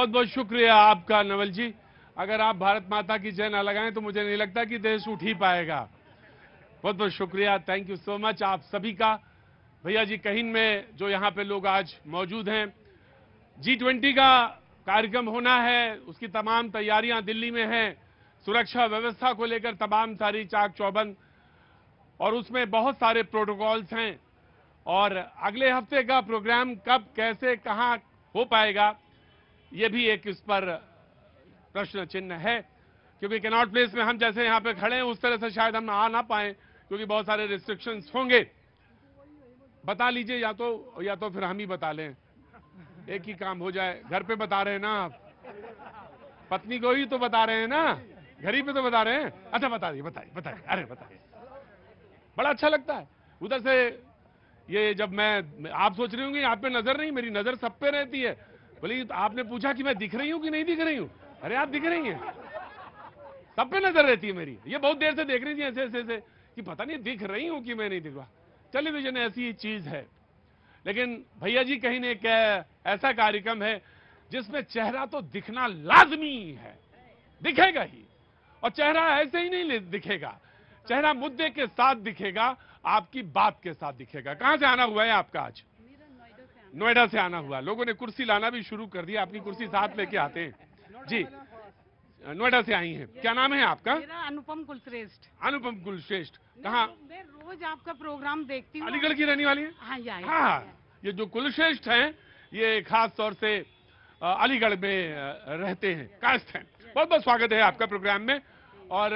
बहुत बहुत शुक्रिया आपका, नवल जी। अगर आप भारत माता की जय ना लगाएँ तो मुझे नहीं लगता कि देश उठ ही पाएगा। बहुत बहुत शुक्रिया थैंक यू सो मच आप सभी का। भैया जी कहीं में जो यहाँ पे लोग आज मौजूद हैं। जी ट्वेंटी का कार्यक्रम होना है, उसकी तमाम तैयारियाँ दिल्ली में हैं। सुरक्षा व्यवस्था को लेकर तमाम सारी चाक चौबंद। और उसमें बहुत सारे प्रोटोकॉल्स हैं। और अगले हफ़्ते का प्रोग्राम कब, कैसे, कहाँ हो पाएगा ये भी एक इस पर प्रश्न चिन्ह है, क्योंकि कैनॉट प्लेस में हम जैसे यहाँ पे खड़े हैं, उस तरह से शायद हम आ ना पाए, क्योंकि बहुत सारे रिस्ट्रिक्शंस होंगे। बता लीजिए, या तो या तो फिर हम ही बता लें। एक ही काम हो जाए। घर पे बता रहे हैं ना आप? पत्नी को ही तो बता रहे हैं ना? घर ही पे तो बता रहे हैं? अच्छा बता दिए बताइए बताइए अरे बताइए बड़ा अच्छा लगता है। उधर से ये जब मैं, आप सोच रही होंगी आप पे नज़र नहीं, मेरी नज़र सब पे रहती है। बोली तो आपने पूछा कि मैं दिख रही हूँ कि नहीं दिख रही हूँ? अरे, आप दिख रही हैं। सब पे नज़र रहती है मेरी। ये बहुत देर से देख रही थी ऐसे ऐसे ऐसे, कि पता नहीं दिख रही हूँ कि मैं नहीं दिख रहा। टेलीविज़न ऐसी चीज़ है। लेकिन भैया जी कहीं ने क्या ऐसा कार्यक्रम है जिसमें चेहरा तो दिखना लाजमी है। दिखेगा ही। और चेहरा ऐसे ही नहीं दिखेगा। चेहरा मुद्दे के साथ दिखेगा, आपकी बात के साथ दिखेगा। कहाँ से आना हुआ है आपका आज? नोएडा से आना हुआ। लोगों ने कुर्सी लाना भी शुरू कर दिया अपनी कुर्सी साथ लेके आते हैं। जी नोएडा से आई हैं। क्या नाम है आपका? मेरा अनुपम कुलश्रेष्ठ। अनुपम कुलश्रेष्ठ कहाँ? मैं रोज आपका प्रोग्राम देखती हूँ। अलीगढ़ की रहने वाली है? हाँ यहाँ हाँ ये जो कुलश्रेष्ठ हैं ये खास तौर से अलीगढ़ में रहते हैं कास्ट हैं। बहुत बहुत स्वागत है आपका प्रोग्राम में। और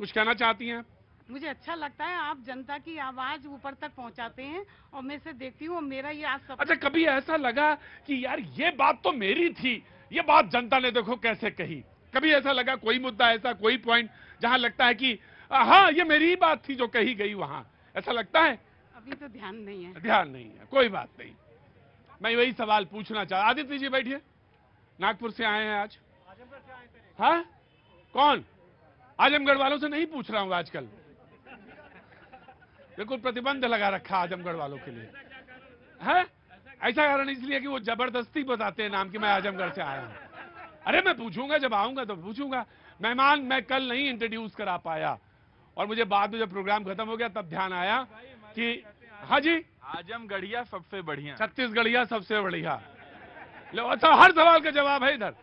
कुछ कहना चाहती हैं मुझे अच्छा लगता है आप जनता की आवाज़ ऊपर तक पहुंचाते हैं और मैं इसे देखती हूँ और मेरा ये आज सब अच्छा कभी ऐसा लगा कि यार ये बात तो मेरी थी। ये बात जनता ने देखो कैसे कही। कभी ऐसा लगा कोई मुद्दा ऐसा कोई पॉइंट जहाँ लगता है कि हाँ ये मेरी ही बात थी जो कही गई वहाँ। ऐसा लगता है? अभी तो ध्यान नहीं है। ध्यान नहीं है कोई बात नहीं। मैं वही सवाल पूछना चाह आदित्य जी बैठिए। नागपुर से आए हैं आज। आजमगढ़ से आए हाँ? कौन? आजमगढ़ वालों से नहीं पूछ रहा हूँ आजकल। बिल्कुल प्रतिबंध लगा रखा आजमगढ़ वालों के लिए। है? ऐसा कारण इसलिए कि वो ज़बरदस्ती बताते हैं नाम कि मैं आजमगढ़ से आया हूँ। अरे मैं पूछूँगा जब आऊँगा तो पूछूँगा। मेहमान मैं कल नहीं इंट्रोड्यूस करा पाया। और मुझे बाद में जब प्रोग्राम खत्म हो गया तब ध्यान आया कि हाँ जी? आजमगढ़िया सबसे बढ़िया। छत्तीसगढ़िया सबसे बढ़िया। लो अच्छा हर सवाल का जवाब है इधर।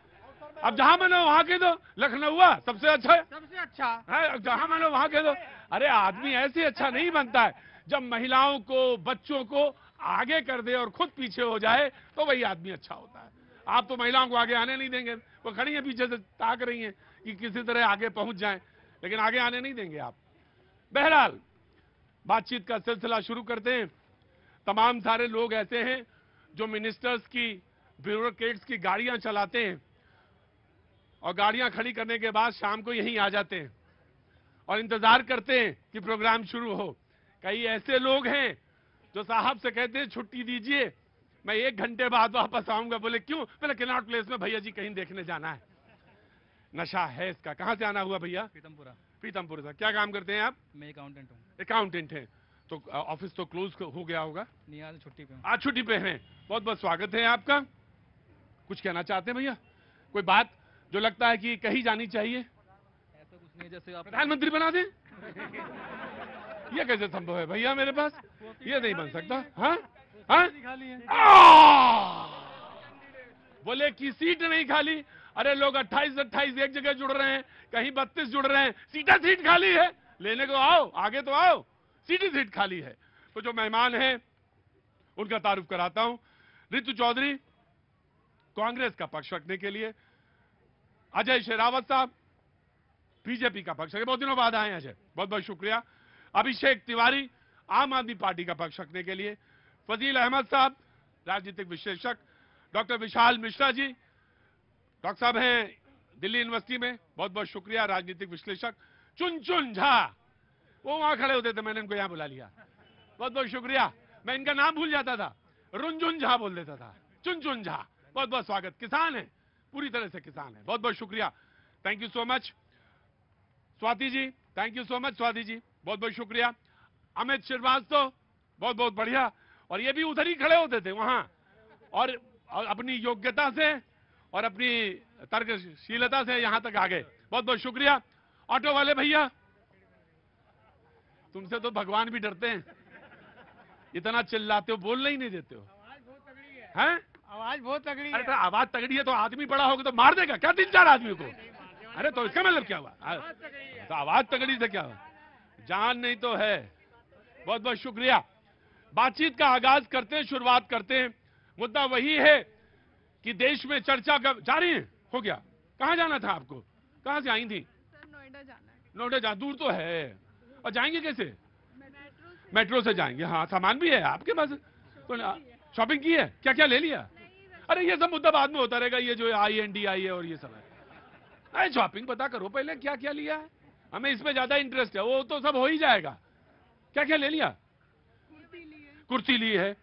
अब जहाँ मनो वहाँ के दो। लखनऊ सबसे अच्छा सबसे अच्छा। है? जहाँ मनो वहाँ के दो। अरे, आदमी ऐसे अच्छा नहीं बनता है। जब महिलाओं को, बच्चों को आगे कर दे और खुद पीछे हो जाए तो वही आदमी अच्छा होता है। आप तो महिलाओं को आगे आने नहीं देंगे। वो खड़ी हैं पीछे से, ताक रही हैं कि किसी तरह आगे पहुँच जाएँ, लेकिन आगे आने नहीं देंगे आप। बहरहाल, बातचीत का सिलसिला शुरू करते हैं। तमाम सारे लोग ऐसे हैं जो मिनिस्टर्स की ब्यूरोक्रेट्स की गाड़ियाँ चलाते हैं। और गाड़ियाँ खड़ी करने के बाद शाम को यहीं आ जाते हैं। और इंतज़ार करते हैं कि प्रोग्राम शुरू हो। कई ऐसे लोग हैं जो साहब से कहते हैं छुट्टी दीजिए मैं एक घंटे बाद वापस आऊँगा। बोले क्यों? बोले किनॉट प्लेस में भैया जी कहीं देखने जाना है। नशा है इसका। कहाँ से आना हुआ भैया? पीतमपुरा। पीतमपुर से। क्या काम करते हैं आप? मैं अकाउंटेंट हूँ। अकाउंटेंट हैं। तो ऑफ़िस तो क्लोज हो गया होगा। निहाल छुट्टी पे आज छुट्टी पे हैं। बहुत बहुत स्वागत है आपका। कुछ कहना चाहते हैं भैया? कोई बात जो लगता है कि कही जानी चाहिए? है, जैसे आप प्रधानमंत्री बना दें। ये कैसे संभव है भैया मेरे पास? ये नहीं बन सकता। हाँ? हाँ! बोले की सीट नहीं खाली? अरे लोग 28 28 एक जगह जुड़ रहे हैं कहीं 32 जुड़ रहे हैं। सीटा सीट खाली है। लेने को आओ आगे तो आओ। सीट सीट खाली है। तो जो मेहमान हैं उनका तारुफ कराता हूँ। रितु चौधरी कांग्रेस का पक्ष रखने के लिए। अजय शेरावत साहब बीजेपी का पक्ष बहुत दिनों बाद आए हैं अजय बहुत बहुत शुक्रिया। अभिषेक तिवारी, आम आदमी पार्टी का पक्ष रखने के लिए। फजील अहमद साहब, राजनीतिक विश्लेषक डॉक्टर विशाल मिश्रा जी, डॉक्टर साहब हैं दिल्ली यूनिवर्सिटी में। बहुत बहुत शुक्रिया, राजनीतिक विश्लेषक। चुन चुन झा। वो वहाँ खड़े होते थे, मैंने इनको यहाँ बुला लिया। बहुत बहुत शुक्रिया। मैं इनका नाम भूल जाता था। रुनझुन झा बोल देता था। चुन चुन झा। बहुत बहुत स्वागत। किसान है। पूरी तरह से किसान है। बहुत बहुत शुक्रिया। Thank you so much Swati ji thank you so much Swati ji. बहुत बहुत शुक्रिया। अमित श्रीवास्तव बहुत बहुत बढ़िया। और ये भी उधर ही खड़े होते थे वहाँ। और, और अपनी योग्यता से और अपनी तर्कशीलता से यहाँ तक आ गए बहुत बहुत शुक्रिया। ऑटो वाले भैया तुमसे तो भगवान भी डरते हैं। इतना चिल्लाते हो बोलने ही नहीं देते हो। हैं। आवाज़ बहुत तगड़ी अरे तो आवाज़ तगड़ी है तो आदमी बड़ा होगा तो मार देगा। क्या तीन चार आदमी को? अरे तो इसका मतलब क्या हुआ? तो आवाज़ तगड़ी से क्या हुआ? जान नहीं तो है। बहुत बहुत शुक्रिया। बातचीत का आगाज़ करते हैं शुरुआत करते हैं। मुद्दा वही है कि देश में चर्चा का जारी है? हो गया। कहाँ जाना था आपको? कहाँ से आई थी? नोएडा जाना नोएडा जा दूर तो है। और जाएँगे कैसे? मेट्रो से। मेट्रो से जाएँगे। हाँ सामान भी है आपके पास। तो शॉपिंग की है। क्या क्या ले लिया? अरे ये सब मुद्दा बाद में होता रहेगा। ये जो आई एन डी आई है और ये सब है। अरे शॉपिंग पता करो पहले क्या क्या लिया है? हमें इसमें ज़्यादा इंटरेस्ट है वो तो सब हो ही जाएगा। क्या क्या ले लिया? कुर्ती ली है। ली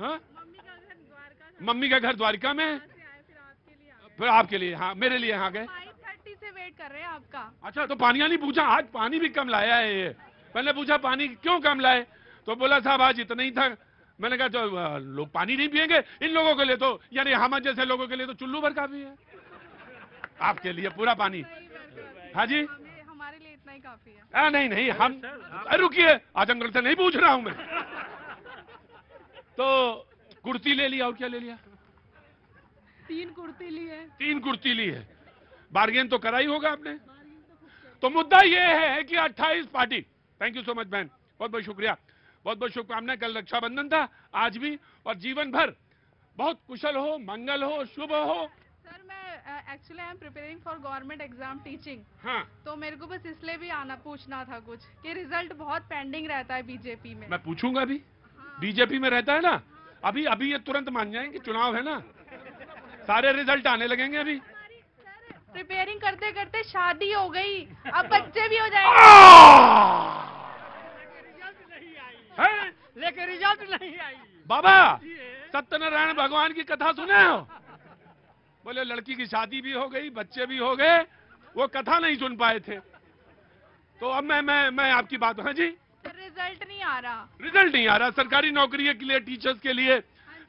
है? मम्मी का घर द्वारका में फिर आपके लिए हाँ मेरे लिए यहाँ गए। थर्टी से वेट कर रहे हैं आपका। अच्छा तो पानी नहीं पूछा आज पानी भी कम लाया है ये। मैंने पूछा पानी क्यों कम लाए? तो बोला साहब आज इतना ही था। मैंने कहा तो लोग पानी नहीं पिएँगे इन लोगों के लिए तो यानी हम जैसे लोगों के लिए तो चुल्लू भर काफ़ी है। आपके लिए पूरा पानी। है। हाँ जी? हमारे लिए इतना ही काफ़ी है। आ, नहीं नहीं हम रुकिए आजमगढ़ से नहीं पूछ रहा हूँ मैं। तो कुर्ती ले लिया और क्या ले लिया? तीन कुर्ती ली है। तीन कुर्ती ली है। बार्गेन तो करा ही होगा आपने। तो मुद्दा यह है कि 28 party. Thank you so much बहन बहुत बहुत शुक्रिया। बहुत बहुत शुभकामनाएँ कल रक्षाबंधन था आज भी और जीवन भर। बहुत कुशल हो मंगल हो शुभ हो। सर मैं actually I am preparing for government exam teaching हाँ। तो मेरे को बस इसलिए भी आना पूछना था कुछ कि रिज़ल्ट बहुत पेंडिंग रहता है बीजेपी में। मैं पूछूँगा भी? बीजेपी में रहता है ना? अभी अभी ये तुरंत मान जाएँगे चुनाव है ना? सारे रिज़ल्ट आने लगेंगे अभी। प्रिपेयरिंग करते करते शादी हो गई। अब बच्चे भी हो जाएँगे है? लेकिन रिज़ल्ट नहीं आई बाबा सत्यनारायण भगवान की कथा सुने हो? बोले लड़की की शादी भी हो गई बच्चे भी हो गए वो कथा नहीं सुन पाए थे। तो अब मैं मैं मैं आपकी बात हाँ जी? रिज़ल्ट नहीं आ रहा। रिज़ल्ट नहीं आ रहा। सरकारी नौकरी के लिए टीचर्स के लिए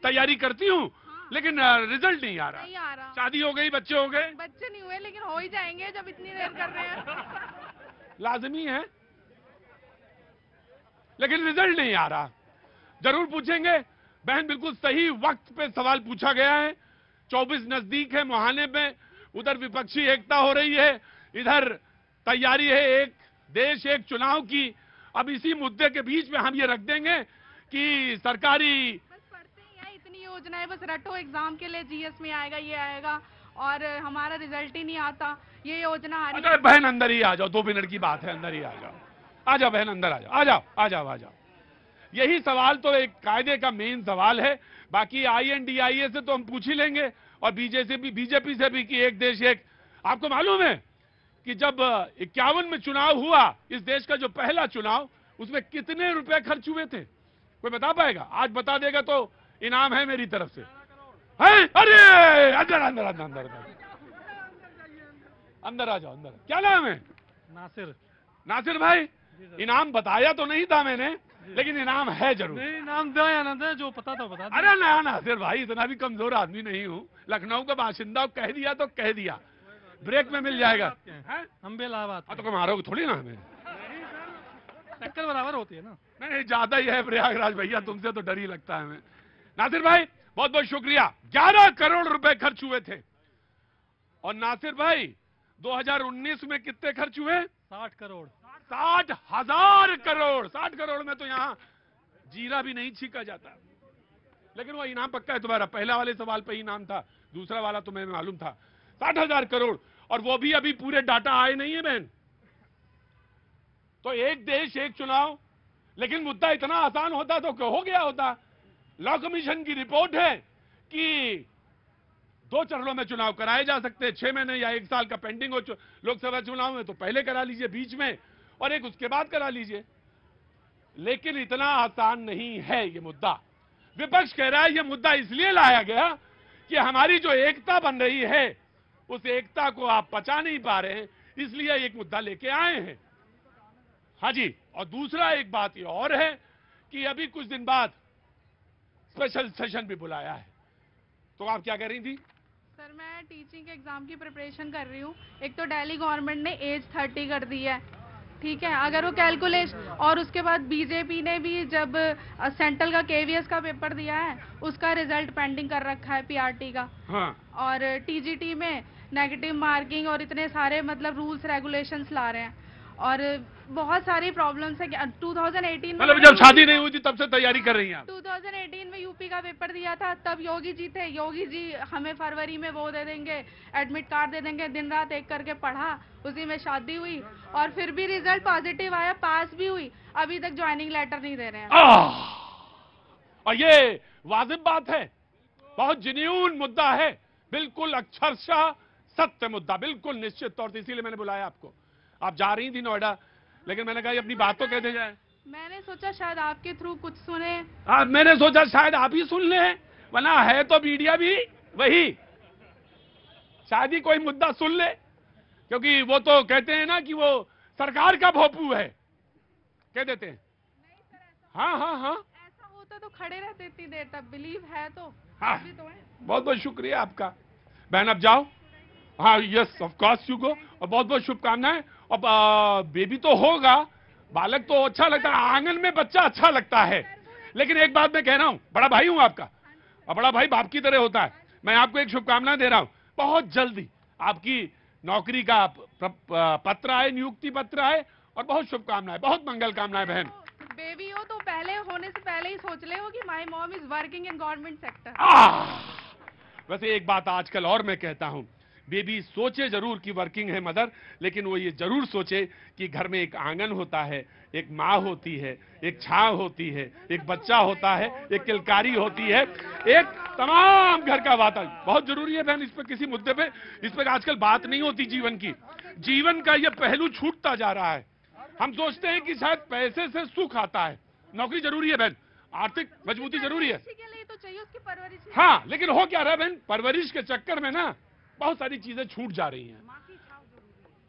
तैयारी करती हूँ लेकिन रिज़ल्ट नहीं आ रहा। नहीं आ रहा। शादी हो गई बच्चे हो गए। बच्चे नहीं हुए लेकिन हो ही जाएँगे जब इतनी देर कर रहे हैं। लाजमी है। लेकिन रिज़ल्ट नहीं आ रहा। ज़रूर पूछेंगे। बहन बिल्कुल सही वक्त पे सवाल पूछा गया है। 24 नज़दीक है मुहाने में उधर विपक्षी एकता हो रही है इधर तैयारी है एक देश एक चुनाव की। अब इसी मुद्दे के बीच में हम ये रख देंगे कि सरकारी बस पढ़ते इतनी योजना है बस रटो एग्ज़ाम के लिए जीएस में आएगा ये आएगा और हमारा रिज़ल्ट ही नहीं आता। ये योजना आ रही बहन अंदर ही आ जाओ दो मिनट की बात है अंदर ही आ जाओ। आ जाओ बहन अंदर आ जाओ आ जाओ आ जाओ आ जाओ। यही सवाल तो एक कायदे का मेन सवाल है। बाकी आईएनडीआईए से तो हम पूछ ही लेंगे और बीजेपी भी बीजेपी से भी कि एक देश एक। आपको मालूम है कि जब इक्यावन में चुनाव हुआ इस देश का जो पहला चुनाव उसमें कितने रुपए खर्च हुए थे? कोई बता पाएगा? आज बता देगा तो इनाम है मेरी तरफ़ से। है? अरे अंदर अंदर अंदर अंदर अंदर। अंदर आ जाओ अंदर। क्या नाम है? नासिर। नासिर भाई इनाम बताया तो नहीं था मैंने। लेकिन इनाम है ज़रूर। इनाम नाम दो या ना दे जो पता तो बता अरे ना ना नासिर भाई इतना भी कमज़ोर आदमी नहीं हूँ। लखनऊ का बाशिंदा कह दिया तो कह दिया। ब्रेक में मिल जाएगा। हम भी इलाहाबाद हाँ, तो मारोगे थोड़ी ना हमें? टक्कर बराबर होती है ना। नहीं नहीं ज़्यादा ही है प्रयागराज भैया तुमसे तो डर ही लगता है हमें। नासिर भाई बहुत बहुत शुक्रिया। ग्यारह करोड़ रुपए खर्च हुए थे। और नासिर भाई 2019 में कितने खर्च हुए? साठ करोड़। साठ हज़ार करोड़, साठ करोड़ में तो यहाँ जीरा भी नहीं छीका जाता। लेकिन वो इनाम पक्का है तुम्हारा। पहला वाले सवाल पे इनाम था, दूसरा वाला तुम्हें मालूम था। साठ हज़ार करोड़, और वो भी अभी पूरे डाटा आए नहीं है बहन। तो एक देश, एक चुनाव, लेकिन मुद्दा इतना आसान होता तो हो गया होता? लॉ कमीशन की रिपोर्ट है कि दो चरणों में चुनाव कराए जा सकते हैं। छह महीने या एक साल का पेंडिंग हो लोकसभा चुनाव में तो पहले करा लीजिए बीच में। और एक उसके बाद करा लीजिए। लेकिन इतना आसान नहीं है ये मुद्दा। विपक्ष कह रहा है, ये मुद्दा इसलिए लाया गया कि हमारी जो एकता बन रही है, उस एकता को आप पचा नहीं पा रहे हैं, इसलिए एक मुद्दा लेके आए हैं। हाँ जी, और दूसरा एक बात ये और है कि अभी कुछ दिन बाद स्पेशल सेशन भी बुलाया है। तो आप क्या कह रही थी? सर, मैं टीचिंग एग्ज़ाम की प्रिपरेशन कर रही हूँ। एक तो दिल्ली गवर्नमेंट ने एज थर्टी कर दी है। ठीक है अगर वो कैलकुलेशन और उसके बाद बीजेपी ने भी जब सेंट्रल का केवीएस का पेपर दिया है उसका रिज़ल्ट पेंडिंग कर रखा है पीआरटी का। हाँ। और टीजीटी में नेगेटिव मार्किंग और इतने सारे मतलब रूल्स रेगुलेशंस ला रहे हैं। और बहुत सारी प्रॉब्लम्स है कि 2018 में मतलब जब शादी नहीं हुई थी तब से तैयारी कर रही हैं आप। 2018 में यूपी का पेपर दिया था तब योगी जी थे। योगी जी हमें फरवरी में वो दे देंगे एडमिट कार्ड दे देंगे दिन रात एक करके पढ़ा उसी में शादी हुई और फिर भी रिज़ल्ट पॉजिटिव आया पास भी हुई। अभी तक ज्वाइनिंग लेटर नहीं दे रहे हैं। और ये वाजिब बात है बहुत जिन्यून मुद्दा है बिल्कुल अक्षरशः सत्य मुद्दा बिल्कुल निश्चित तौर से इसीलिए मैंने बुलाया आपको। आप जा रही थी नोएडा लेकिन मैंने कहा अपनी बात तो कह दे जाए? मैंने सोचा शायद आपके थ्रू कुछ सुने। आप मैंने सोचा शायद आप ही सुन ले वरना है तो मीडिया भी वही। शायद ही कोई मुद्दा सुन ले क्योंकि वो तो कहते हैं ना कि वो सरकार का भोपू है। कह देते हैं। हाँ हाँ हाँ। ऐसा होता तो खड़े रहते इतनी देर तक बिलीव है तो। हाँ। तो है। बहुत बहुत शुक्रिया आपका। बहन अब जाओ। हाँ yes of course you go और बहुत बहुत शुभकामनाएँ। आ, बेबी तो होगा। बालक तो अच्छा लगता है आँगन में बच्चा अच्छा लगता है। लेकिन एक बात मैं कह रहा हूँ बड़ा भाई हूँ आपका और बड़ा भाई बाप की तरह होता है। मैं आपको एक शुभकामना दे रहा हूँ बहुत जल्दी आपकी नौकरी का पत्र आए नियुक्ति पत्र आए और बहुत शुभकामनाएँ बहुत मंगल कामनाएँ बहन। बेबी हो तो पहले होने से पहले ही सोच ले हो कि my mom is working in government sector वैसे एक बात आजकल और मैं कहता हूँ बेबी सोचे ज़रूर कि वर्किंग है मदर लेकिन वो ये ज़रूर सोचे कि घर में एक आँगन होता है एक माँ होती है एक छाव होती है एक बच्चा होता है एक किलकारी होती है एक तमाम घर का वातावरण। बहुत ज़रूरी है बहन इस पर किसी मुद्दे पे इस पर आजकल बात नहीं होती जीवन की। जीवन का ये पहलू छूटता जा रहा है। हम सोचते हैं कि शायद पैसे से सुख आता है। नौकरी ज़रूरी है बहन। आर्थिक मजबूती ज़रूरी है। तो चाहिए उसकी परवरिश हाँ लेकिन हो क्या रहा है बहन? परवरिश के चक्कर में ना बहुत सारी चीज़ें छूट जा रही हैं।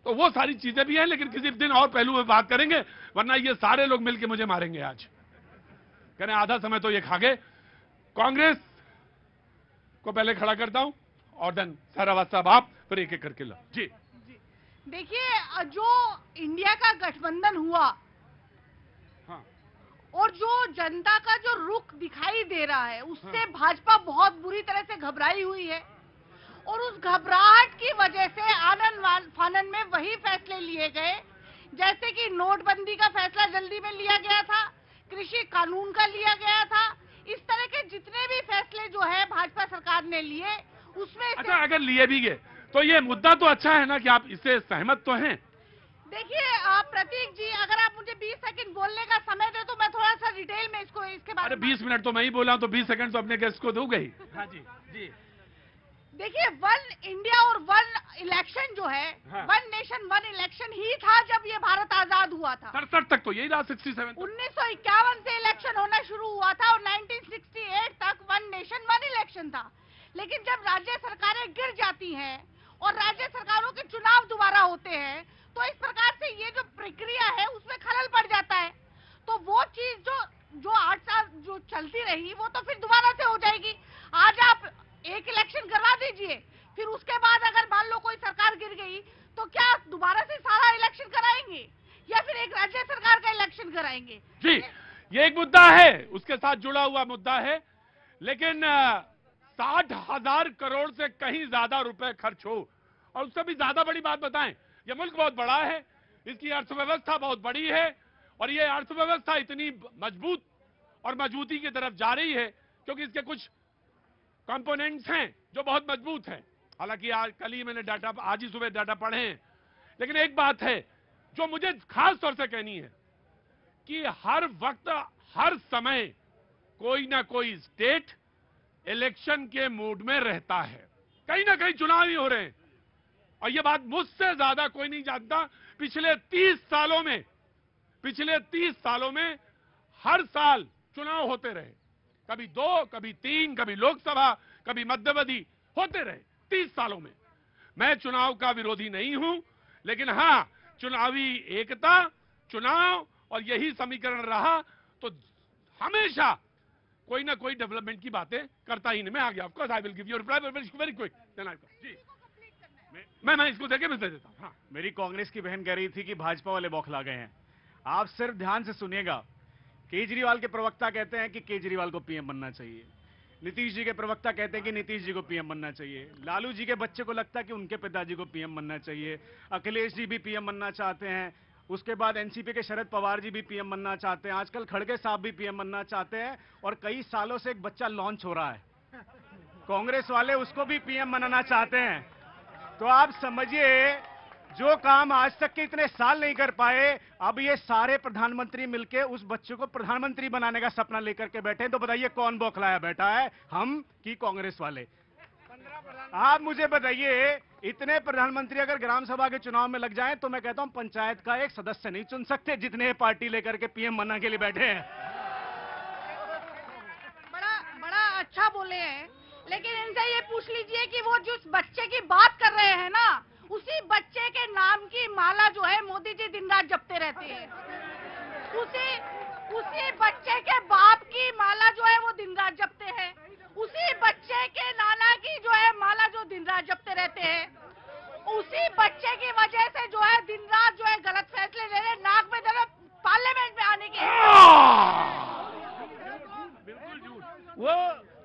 तो वो सारी चीज़ें भी हैं लेकिन किसी दिन और पहलू में बात करेंगे वरना ये सारे लोग मिलकर मुझे मारेंगे आज। कह रहे आधा समय तो ये खा गए। कांग्रेस को पहले खड़ा करता हूँ और देन सारा साहब आप फिर एक एक करके लो जी। देखिए जो इंडिया का गठबंधन हुआ हाँ। और जो जनता का जो रुख दिखाई दे रहा है उससे हाँ। भाजपा बहुत बुरी तरह से घबराई हुई है। और उस घबराहट की वजह से आनंद फानन में वही फैसले लिए गए जैसे कि नोटबंदी का फैसला जल्दी में लिया गया था कृषि कानून का लिया गया था इस तरह के जितने भी फैसले जो है भाजपा सरकार ने लिए उसमें अच्छा अगर लिए भी गए तो ये मुद्दा तो अच्छा है ना कि आप इससे सहमत तो हैं? देखिए आ, प्रतीक जी अगर आप मुझे 20 सेकंड बोलने का समय दे तो मैं थोड़ा सा डिटेल में इसको इसके बारे अरे में 20 मिनट तो मैं ही बोला हूँ, तो 20 सेकंड तो अपने गेस्ट को दूँगा ही हाँ जी जी। देखिए वन इंडिया और वन इलेक्शन जो है हाँ। वन नेशन वन इलेक्शन ही था जब ये भारत आज़ाद हुआ था। सड़सठ तक तो यही रहा 67 उन्नीस सौ इक्यावन से इलेक्शन होना शुरू हुआ था और 1968 तक वन नेशन वन इलेक्शन था। लेकिन जब राज्य सरकारें गिर जाती हैं और राज्य सरकारों के चुनाव दोबारा होते हैं तो इस प्रकार से ये जो प्रक्रिया है उसमें खलल पड़ जाता है। तो वो चीज़ जो जो आठ साल जो चलती रही वो तो फिर दोबारा से हो जाएगी। आज आप एक इलेक्शन करवा दीजिए। फिर उसके बाद अगर मान लो कोई सरकार गिर गई तो क्या दोबारा से सारा इलेक्शन कराएँगे? या फिर एक राज्य सरकार का इलेक्शन कराएँगे? जी, ये एक मुद्दा है, उसके साथ जुड़ा हुआ मुद्दा है, लेकिन साठ हज़ार करोड़ से कहीं ज़्यादा रुपए खर्च हो। और उससे भी ज़्यादा बड़ी बात बताएँ, ये मुल्क बहुत बड़ा है, इसकी अर्थव्यवस्था बहुत बड़ी है, और ये अर्थव्यवस्था इतनी मज़बूत और मजबूती की तरफ़ जा रही है, क्योंकि इसके कुछ कंपोनेंट्स हैं जो बहुत मज़बूत हैं। हालाँकि आज कल ही मैंने डाटा, आज ही सुबह डाटा पढ़े हैं। लेकिन एक बात है, जो मुझे खास तौर से कहनी है कि हर वक्त, हर समय कोई ना कोई स्टेट इलेक्शन के मूड में रहता है। कहीं ना कहीं चुनाव ही हो रहे हैं। और यह बात मुझसे ज़्यादा कोई नहीं जानता। पिछले तीस सालों में, पिछले तीस सालों में हर साल चुनाव होते रहे। कभी दो कभी तीन कभी लोकसभा कभी मध्यवधि होते रहे तीस सालों में। मैं चुनाव का विरोधी नहीं हूँ लेकिन हाँ चुनावी एकता चुनाव और यही समीकरण रहा तो हमेशा कोई ना कोई डेवलपमेंट की बातें करता ही नहीं। मैं आ गया of course I will give you reply very quick जी। मैं मैं इसको देखे मैं दे देता हूँ। हाँ। मेरी कांग्रेस की बहन कह रही थी कि भाजपा वाले बौखला गए हैं। आप सिर्फ़ ध्यान से सुनिएगा केजरीवाल के प्रवक्ता कहते हैं कि केजरीवाल को पीएम बनना चाहिए। नीतीश जी के प्रवक्ता कहते हैं कि नीतीश जी को पीएम बनना चाहिए। लालू जी के बच्चे को लगता है कि उनके पिताजी को पीएम बनना चाहिए। अखिलेश जी भी पीएम बनना चाहते हैं। उसके बाद एनसीपी के शरद पवार जी भी पीएम बनना चाहते हैं। आजकल खड़गे साहब भी पीएम बनना चाहते हैं और कई सालों से एक बच्चा लॉन्च हो रहा है। कांग्रेस वाले उसको भी पीएम बनाना चाहते हैं। तो आप समझिए जो काम आज तक के इतने साल नहीं कर पाए, अब ये सारे प्रधानमंत्री मिलके उस बच्चे को प्रधानमंत्री बनाने का सपना लेकर के बैठे तो बताइए, कौन बौखलाया बैठा है, हम की कांग्रेस वाले? आप मुझे बताइए, इतने प्रधानमंत्री अगर ग्राम सभा के चुनाव में लग जाए तो मैं कहता हूँ, पंचायत का एक सदस्य नहीं चुन सकते, जितने पार्टी लेकर के पीएम बनने के लिए बैठे हैं। बड़ा बड़ा अच्छा बोले हैं, लेकिन इनसे ये पूछ लीजिए कि वो जिस बच्चे की बात कर रहे हैं ना उसी बच्चे के नाम की माला जो है मोदी जी दिन रात जपते रहते हैं। उसी उसी बच्चे के बाप की माला जो है वो दिन रात जपते हैं। उसी बच्चे के नाना की जो है माला जो दिन रात जपते रहते हैं। उसी बच्चे की वजह से जो है दिन रात जो है गलत फैसले ले रहे नाक में दर्द पार्लियामेंट में आने की वो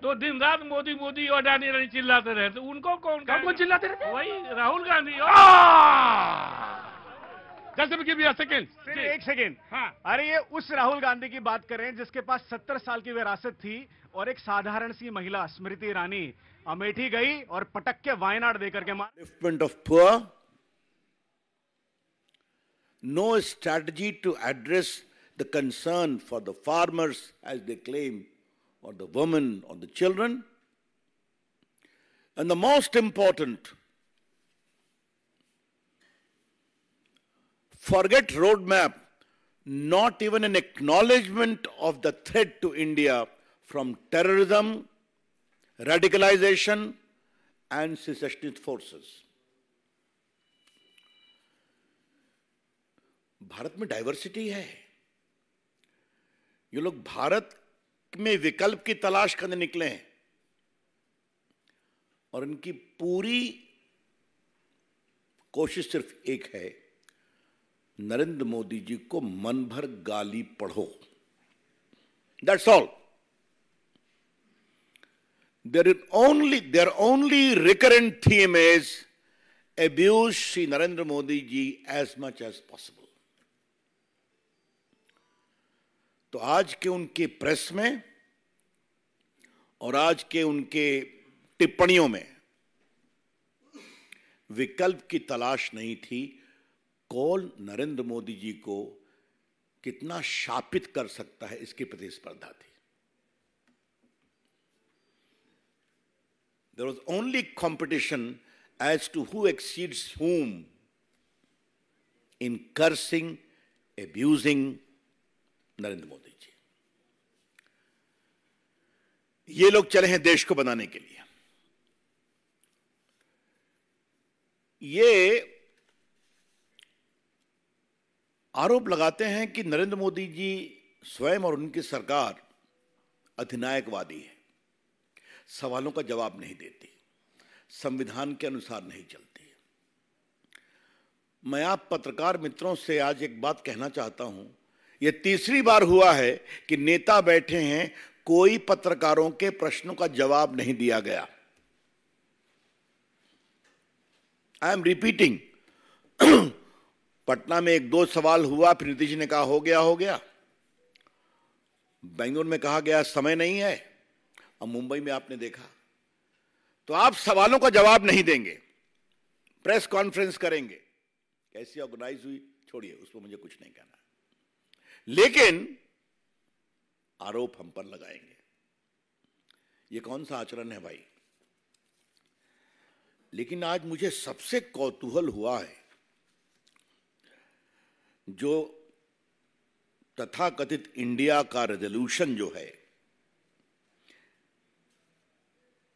तो दिन रात मोदी मोदी और अडानी रानी चिल्लाते रहते। उनको कौन कौन चिल्लाते रहते? वही राहुल गांधी और जैसे भी गिव यू सेकंड। एक सेकेंड। हाँ। अरे ये उस राहुल गांधी की बात करें जिसके पास सत्तर साल की विरासत थी और एक साधारण सी महिला स्मृति ईरानी अमेठी गई और पटक के वायनाड देकर के मार ऑफ़ poor, no strategy to address the concern for the farmers as they claim, or the women, or the children. And the most important, forget roadmap, not even an acknowledgement of the threat to India from terrorism, radicalization, and secessionist forces. Bharat में diversity है ये लोग भारत में विकल्प की तलाश करने निकले हैं। और इनकी पूरी कोशिश सिर्फ़ एक है, नरेंद्र मोदी जी को मन भर गाली पढ़ो। That's all there is only their only recurrent theme is abuse Shri Narendra Modi ji as much as possible तो आज के उनके प्रेस में और आज के उनके टिप्पणियों में विकल्प की तलाश नहीं थी कौन नरेंद्र मोदी जी को कितना शापित कर सकता है इसकी प्रतिस्पर्धा थी। There was only competition as to who exceeds whom in cursing, abusing Narendra Modi ji. ये लोग चले हैं देश को बनाने के लिए। ये आरोप लगाते हैं कि नरेंद्र मोदी जी स्वयं और उनकी सरकार अधिनायकवादी है। सवालों का जवाब नहीं देती। संविधान के अनुसार नहीं चलती। मैं आप पत्रकार मित्रों से आज एक बात कहना चाहता हूँ। यह तीसरी बार हुआ है कि नेता बैठे हैं, कोई पत्रकारों के प्रश्नों का जवाब नहीं दिया गया। आई एम रिपीटिंग पटना में एक दो सवाल हुआ, फिर नीतीश ने कहा, हो गया हो गया। बेंगलुरु में कहा गया, समय नहीं है। और मुंबई में आपने देखा। तो आप सवालों का जवाब नहीं देंगे। प्रेस कॉन्फ्रेंस करेंगे। कैसी ऑर्गेनाइज हुई? छोड़िए, उस पर मुझे कुछ नहीं कहना। लेकिन आरोप हम पर लगाएँगे। ये कौन सा आचरण है भाई? लेकिन आज मुझे सबसे कौतूहल हुआ है जो तथाकथित इंडिया का रेजोल्यूशन जो है,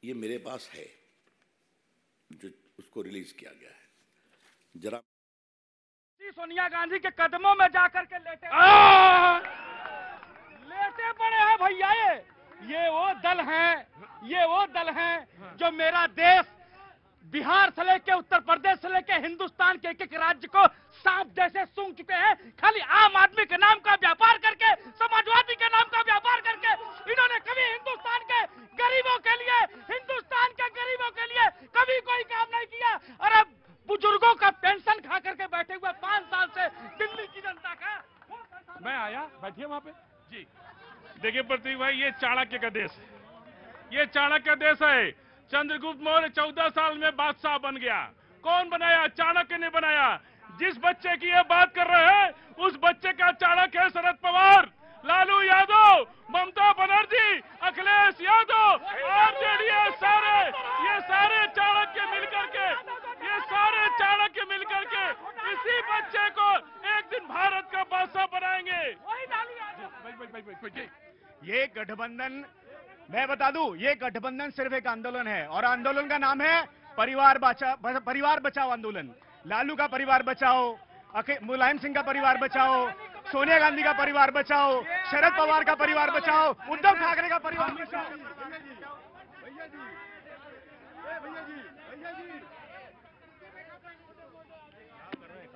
ये मेरे पास है, जो उसको रिलीज़ किया गया है। जरा सोनिया गांधी के कदमों में जाकर के लेटे लेटे पड़े हैं भैया ये। ये वो दल हैं ये वो दल हैं जो मेरा देश बिहार से लेके उत्तर प्रदेश से लेके हिंदुस्तान के एक एक राज्य को सांप जैसे सूंघ चुके हैं। खाली आम आदमी के नाम का व्यापार करके समाजवादी के नाम का व्यापार करके इन्होंने कभी हिंदुस्तान के गरीबों के लिए हिंदुस्तान के गरीबों के लिए कभी कोई काम नहीं किया और अब बुज़ुर्गों का पेंशन खा करके बैठे हुए पाँच साल से दिल्ली की जनता का मैं आया बैठिए वहाँ पे जी देखिए प्रतीक भाई ये चाणक्य का देश है। ये चाणक्य देश है। चंद्रगुप्त मौर्य चौदह साल में बादशाह बन गया। कौन बनाया? चाणक्य ने बनाया। जिस बच्चे की ये बात कर रहे हैं उस बच्चे का चाणक्य है शरद पवार। लालू यादव ममता बनर्जी अखिलेश यादव आरजेडी सारे ये सारे चाणक्य मिलकर के ये सारे चाणक्य मिलकर के इसी बच्चे को एक दिन भारत का बादशाह बनाएँगे। ये गठबंधन मैं बता दूँ ये गठबंधन सिर्फ़ एक आंदोलन है और आंदोलन का नाम है परिवार बचा परिवार बचाओ आंदोलन। लालू का परिवार बचाओ मुलायम सिंह का परिवार बचाओ सोनिया गांधी का परिवार बचाओ शरद पवार का परिवार बचाओ उद्धव ठाकरे का परिवार बचाओ।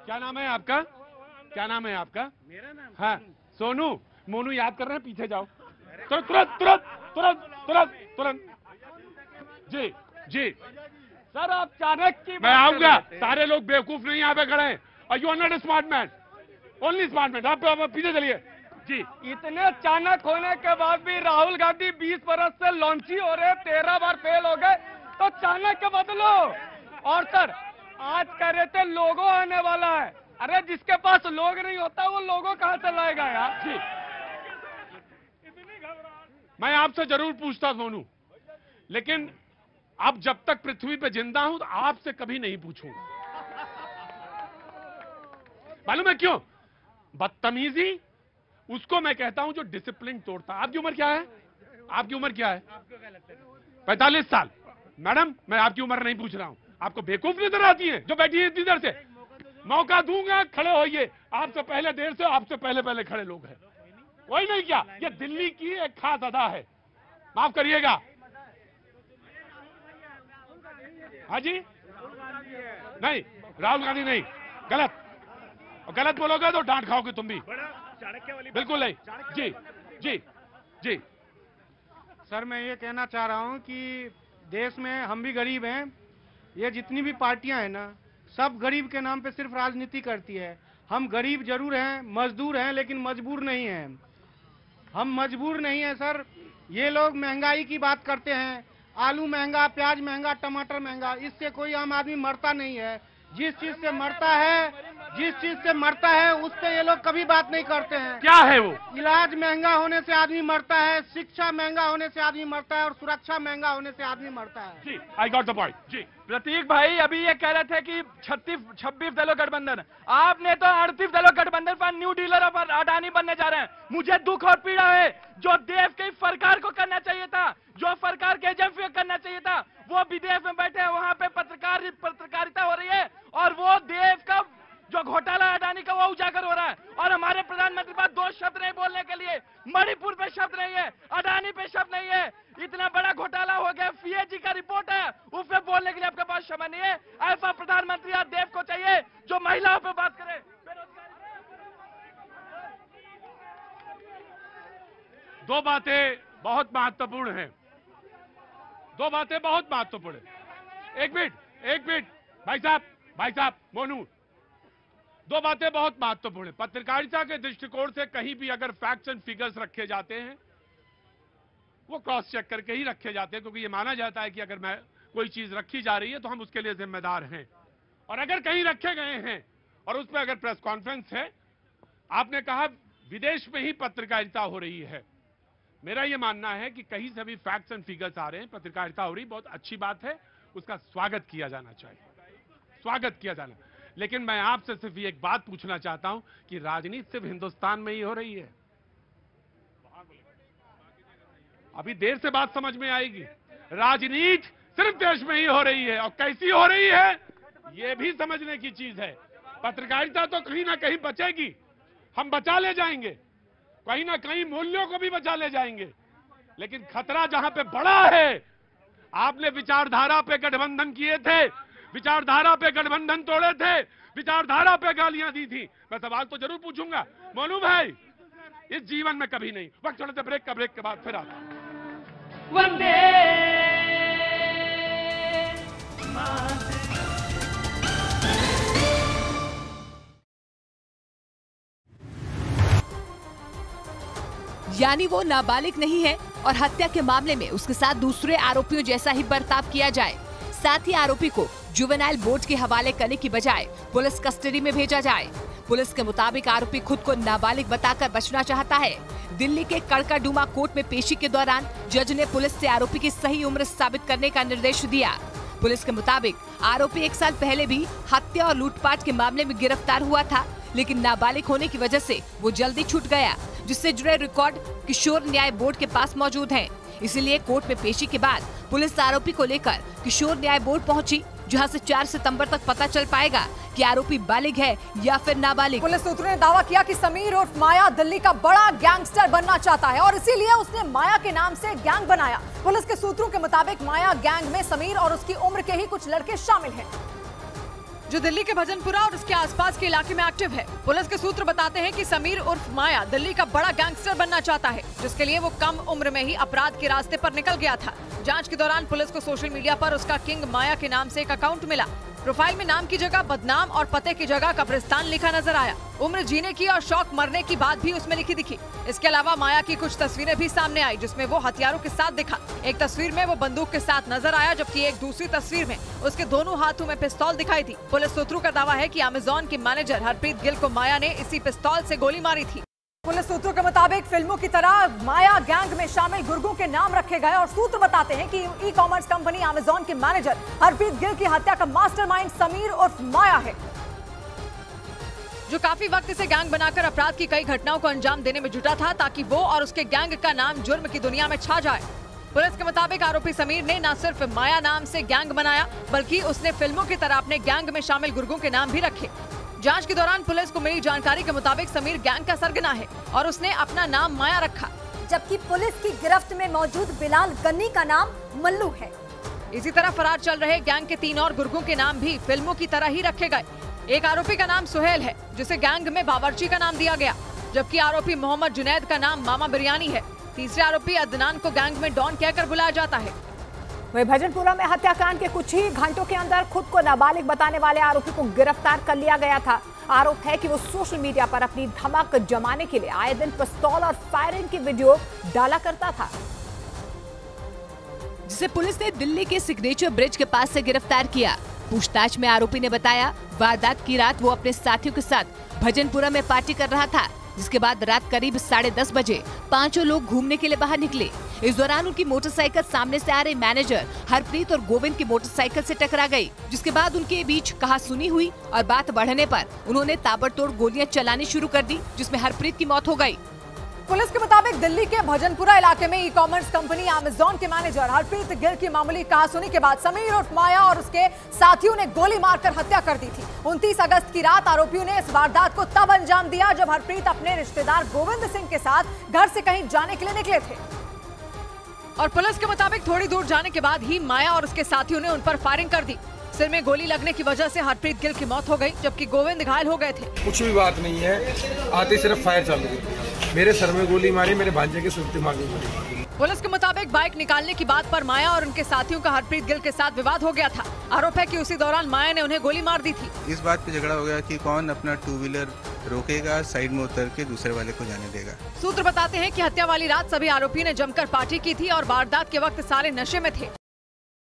क्या नाम है आपका? क्या नाम है आपका? मेरा नाम हाँ सोनू। मोनू याद कर रहे हैं? पीछे जाओ। तुरंत तुरंत तुरंत तुरंत तुरंत तुरंत। जी जी। सर आप चाणक्य की मैं आऊँगा। सारे लोग बेवकूफ़ नहीं यहाँ पे खड़े हैं। और you are not smart man only smart man आप आप पीछे चलिए। जी। इतने चाणक होने के बाद भी राहुल गांधी 20 बरस से लॉन्ची हो रहे तेरह बार फेल हो गए तो चाणक्य बदलो। और सर आज कह रहे थे लोगो आने वाला है। अरे जिसके पास लोग नहीं होता वो लोगों कहाँ से लाएगा यार? जी। मैं आपसे ज़रूर पूछता सोनू, लेकिन अब जब तक पृथ्वी पे ज़िंदा हूँ तो आपसे कभी नहीं पूछूँगा मालूम है क्यों? बदतमीजी, उसको मैं कहता हूँ जो डिसिप्लिन तोड़ता। आपकी उम्र क्या है? आपकी उम्र क्या है? पैंतालीस साल। मैडम, मैं आपकी उम्र नहीं पूछ रहा हूँ। आपको बेवकूफ़ नज़र आती है जो बैठी है देर से। मौका दूँगा, खड़े होइए। आपसे पहले देर से, आपसे पहले पहले खड़े लोग हैं। कोई नहीं क्या? ये दिल्ली की एक खास अदा है। माफ़ करिएगा। हाँ जी? नहीं राहुल गांधी नहीं। गलत। गलत बोलोगे तो डांट खाओगे तुम भी। बिल्कुल नहीं। जी जी जी। सर मैं ये कहना चाह रहा हूँ कि देश में हम भी गरीब हैं। ये जितनी भी पार्टियाँ हैं ना सब गरीब के नाम पे सिर्फ़ राजनीति करती है। हम गरीब ज़रूर हैं मजदूर हैं लेकिन मजबूर नहीं हैं। हम मजबूर नहीं है, सर। ये लोग महँगाई की बात करते हैं। आलू महँगा, प्याज महँगा, टमाटर महँगा, इससे कोई आम आदमी मरता नहीं है। जिस चीज़ से मरता है जिस चीज़ से मरता है उस पे ये लोग कभी बात नहीं करते हैं। क्या है वो? इलाज महँगा होने से आदमी मरता है शिक्षा महँगा होने से आदमी मरता है और सुरक्षा महँगा होने से आदमी मरता है। जी आई गॉट द पॉइंट जी। प्रतीक भाई अभी ये कह रहे थे कि छत्तीस छब्बीस दलों गठबंधन आपने तो अड़तीस दलों गठबंधन पर न्यू डीलर पर अडानी बनने जा रहे हैं। मुझे दुख और पीड़ा है जो देश की सरकार को करना चाहिए था जो सरकार के एजेंसी को करना चाहिए था। वो विदेश में बैठे हैं वहाँ पे पत्रकार पत्रकारिता हो रही है और वो देश का जो घोटाला अडानी का वो उजागर हो रहा है। और हमारे प्रधानमंत्री पास दो शब्द नहीं बोलने के लिए। मणिपुर पे शब्द नहीं है, अडानी पे शब्द नहीं है। इतना बड़ा घोटाला हो गया सीएजी का रिपोर्ट है। उस पे बोलने के लिए आपके पास समय नहीं है। ऐसा प्रधानमंत्री आज देश को चाहिए, जो महिलाओं पर बात करे। दो बातें बहुत महत्वपूर्ण हैं। दो बातें बहुत महत्वपूर्ण हैं। एक मिनट एक मिनट। भाई साहब भाई साहब, मोनू दो बातें बहुत महत्वपूर्ण है। पत्रकारिता के दृष्टिकोण से कहीं भी अगर फैक्ट्स एंड फिगर्स रखे जाते हैं, वो क्रॉस चेक करके ही रखे जाते हैं, क्योंकि ये माना जाता है कि अगर मैं कोई चीज़ रखी जा रही है तो हम उसके लिए जिम्मेदार हैं। और अगर कहीं रखे गए हैं, और उसमें अगर प्रेस कॉन्फ्रेंस है, आपने कहा विदेश में ही पत्रकारिता हो रही है। मेरा यह मानना है कि कहीं से भी फैक्ट्स एंड फिगर्स आ रहे हैं, पत्रकारिता हो रही, बहुत अच्छी बात है, उसका स्वागत किया जाना चाहिए। स्वागत किया जाना। लेकिन मैं आपसे सिर्फ़ एक बात पूछना चाहता हूँ कि राजनीति सिर्फ़ हिंदुस्तान में ही हो रही है। अभी देर से बात समझ में आएगी। राजनीति सिर्फ़ देश में ही हो रही है और कैसी हो रही है, ये भी समझने की चीज़ है। पत्रकारिता तो कहीं ना कहीं बचेगी। हम बचा ले जाएँगे। कहीं ना कहीं मूल्यों को भी बचा ले जाएँगे। लेकिन खतरा जहाँ पे बड़ा है, आपने विचारधारा पे गठबंधन किए थे विचारधारा पे गठबंधन तोड़े थे। विचारधारा पे गालियाँ दी थी। मैं सवाल तो ज़रूर पूछूँगा। मोनू भाई इस जीवन में कभी नहीं। वक्त थोड़े से ब्रेक का ब्रेक के बाद फिर आता वंदे यानी वो नाबालिग नहीं है और हत्या के मामले में उसके साथ दूसरे आरोपियों जैसा ही बर्ताव किया जाए। साथ ही आरोपी को जुवेनाइल बोर्ड के हवाले करने की बजाय पुलिस कस्टडी में भेजा जाए। पुलिस के मुताबिक आरोपी खुद को नाबालिग बताकर बचना चाहता है। दिल्ली के कड़काडूमा कोर्ट में पेशी के दौरान जज ने पुलिस से आरोपी की सही उम्र साबित करने का निर्देश दिया। पुलिस के मुताबिक आरोपी एक साल पहले भी हत्या और लूटपाट के मामले में गिरफ़्तार हुआ था, लेकिन नाबालिग होने की वजह से वो जल्दी छूट गया, जिससे जुड़े रिकॉर्ड किशोर न्याय बोर्ड के पास मौजूद हैं। इसीलिए कोर्ट में पेशी के बाद पुलिस आरोपी को लेकर किशोर न्याय बोर्ड पहुँची। जहाँ से 4 सितंबर तक पता चल पाएगा कि आरोपी बालिग है या फिर नाबालिग। पुलिस सूत्रों ने दावा किया कि समीर उर्फ़ माया दिल्ली का बड़ा गैंगस्टर बनना चाहता है और इसीलिए उसने माया के नाम से गैंग बनाया। पुलिस के सूत्रों के मुताबिक माया गैंग में समीर और उसकी उम्र के ही कुछ लड़के शामिल हैं। जो दिल्ली के भजनपुरा और उसके आसपास के इलाके में एक्टिव है। पुलिस के सूत्र बताते हैं कि समीर उर्फ़ माया दिल्ली का बड़ा गैंगस्टर बनना चाहता है, जिसके लिए वो कम उम्र में ही अपराध के रास्ते पर निकल गया था। जाँच के दौरान पुलिस को सोशल मीडिया पर उसका किंग माया के नाम से एक अकाउंट मिला। प्रोफ़ाइल में नाम की जगह, बदनाम और पते की जगह कब्रिस्तान लिखा नज़र आया। उम्र जीने की और शौक मरने की बात भी उसमें लिखी दिखी। इसके अलावा माया की कुछ तस्वीरें भी सामने आई, जिसमें वो हथियारों के साथ दिखा। एक तस्वीर में वो बंदूक के साथ नज़र आया, जबकि एक दूसरी तस्वीर में उसके दोनों हाथों में पिस्तौल दिखाई थी। पुलिस सूत्रों का दावा है कि अमेजोन की मैनेजर हरप्रीत गिल को माया ने इसी पिस्तौल ऐसी गोली मारी थी। पुलिस सूत्रों के मुताबिक फ़िल्मों की तरह माया गैंग में शामिल गुर्गों के नाम रखे गए और सूत्र बताते हैं कि ई कॉमर्स कंपनी अमेजोन के मैनेजर हरप्रीत गिल की हत्या का मास्टरमाइंड समीर उर्फ़ माया है। जो काफ़ी वक्त से गैंग बनाकर अपराध की कई घटनाओं को अंजाम देने में जुटा था ताकि वो और उसके गैंग का नाम जुर्म की दुनिया में छा जाए। पुलिस के मुताबिक आरोपी समीर ने न सिर्फ़ माया नाम से गैंग बनाया, बल्कि उसने फ़िल्मों की तरह अपने गैंग में शामिल गुर्गों के नाम भी रखे। जाँच के दौरान पुलिस को मिली जानकारी के मुताबिक समीर गैंग का सरगना है और उसने अपना नाम माया रखा। जबकि पुलिस की गिरफ्त में मौजूद बिलाल गन्नी का नाम मल्लू है। इसी तरह फरार चल रहे गैंग के तीन और गुर्गों के नाम भी फ़िल्मों की तरह ही रखे गए। एक आरोपी का नाम सुहेल है जिसे गैंग में बावर्ची का नाम दिया गया जबकि आरोपी मोहम्मद जुनैद का नाम मामा बिरयानी है। तीसरे आरोपी अदनान को गैंग में डॉन कहकर बुलाया जाता है। वही भजनपुरा में हत्याकांड के कुछ ही घंटों के अंदर खुद को नाबालिग बताने वाले आरोपी को गिरफ़्तार कर लिया गया था। आरोप है कि वो सोशल मीडिया पर अपनी धमक जमाने के लिए आए दिन पिस्तौल और फायरिंग की वीडियो डाला करता था। जिसे पुलिस ने दिल्ली के सिग्नेचर ब्रिज के पास से गिरफ़्तार किया। पूछताछ में आरोपी ने बताया, वारदात की रात वो अपने साथियों के साथ भजनपुरा में पार्टी कर रहा था। जिसके बाद रात करीब साढ़े दस बजे पाँचों लोग घूमने के लिए बाहर निकले। इस दौरान उनकी मोटरसाइकिल सामने से आ रहे मैनेजर हरप्रीत और गोविंद की मोटरसाइकिल से टकरा गई, जिसके बाद उनके बीच कहा सुनी हुई और बात बढ़ने पर उन्होंने ताबड़तोड़ गोलियाँ चलानी शुरू कर दी, जिसमें हरप्रीत की मौत हो गई। पुलिस के मुताबिक दिल्ली के भजनपुरा इलाके में ई कॉमर्स कंपनी अमेजोन के मैनेजर हरप्रीत गिल की मामूली कहासुनी के बाद समीर उर्फ़ माया और उसके साथियों ने गोली मारकर हत्या कर दी थी। 29 अगस्त की रात आरोपियों ने इस वारदात को तब अंजाम दिया जब हरप्रीत अपने रिश्तेदार गोविंद सिंह के साथ घर से कहीं जाने के लिए निकले थे। और पुलिस के मुताबिक थोड़ी दूर जाने के बाद ही माया और उसके साथियों ने उन पर फायरिंग कर दी। सिर में गोली लगने की वजह से हरप्रीत गिल की मौत हो गई जबकि गोविंद घायल हो गए थे। कुछ भी बात नहीं है। आते सिर्फ़ फायर चालू हुई। मेरे सर में गोली मारी मेरे भांजे के सुर दिमाग मारी। पुलिस के मुताबिक बाइक निकालने की बात पर माया और उनके साथियों का हरप्रीत गिल के साथ विवाद हो गया था। आरोप है कि उसी दौरान माया ने उन्हें गोली मार दी थी। इस बात पे झगड़ा हो गया कि कौन अपना टू व्हीलर रोकेगा साइड में उतर के दूसरे वाले को जाने देगा। सूत्र बताते हैं कि हत्या वाली रात सभी आरोपी ने जमकर पार्टी की थी और वारदात के वक्त सारे नशे में थे।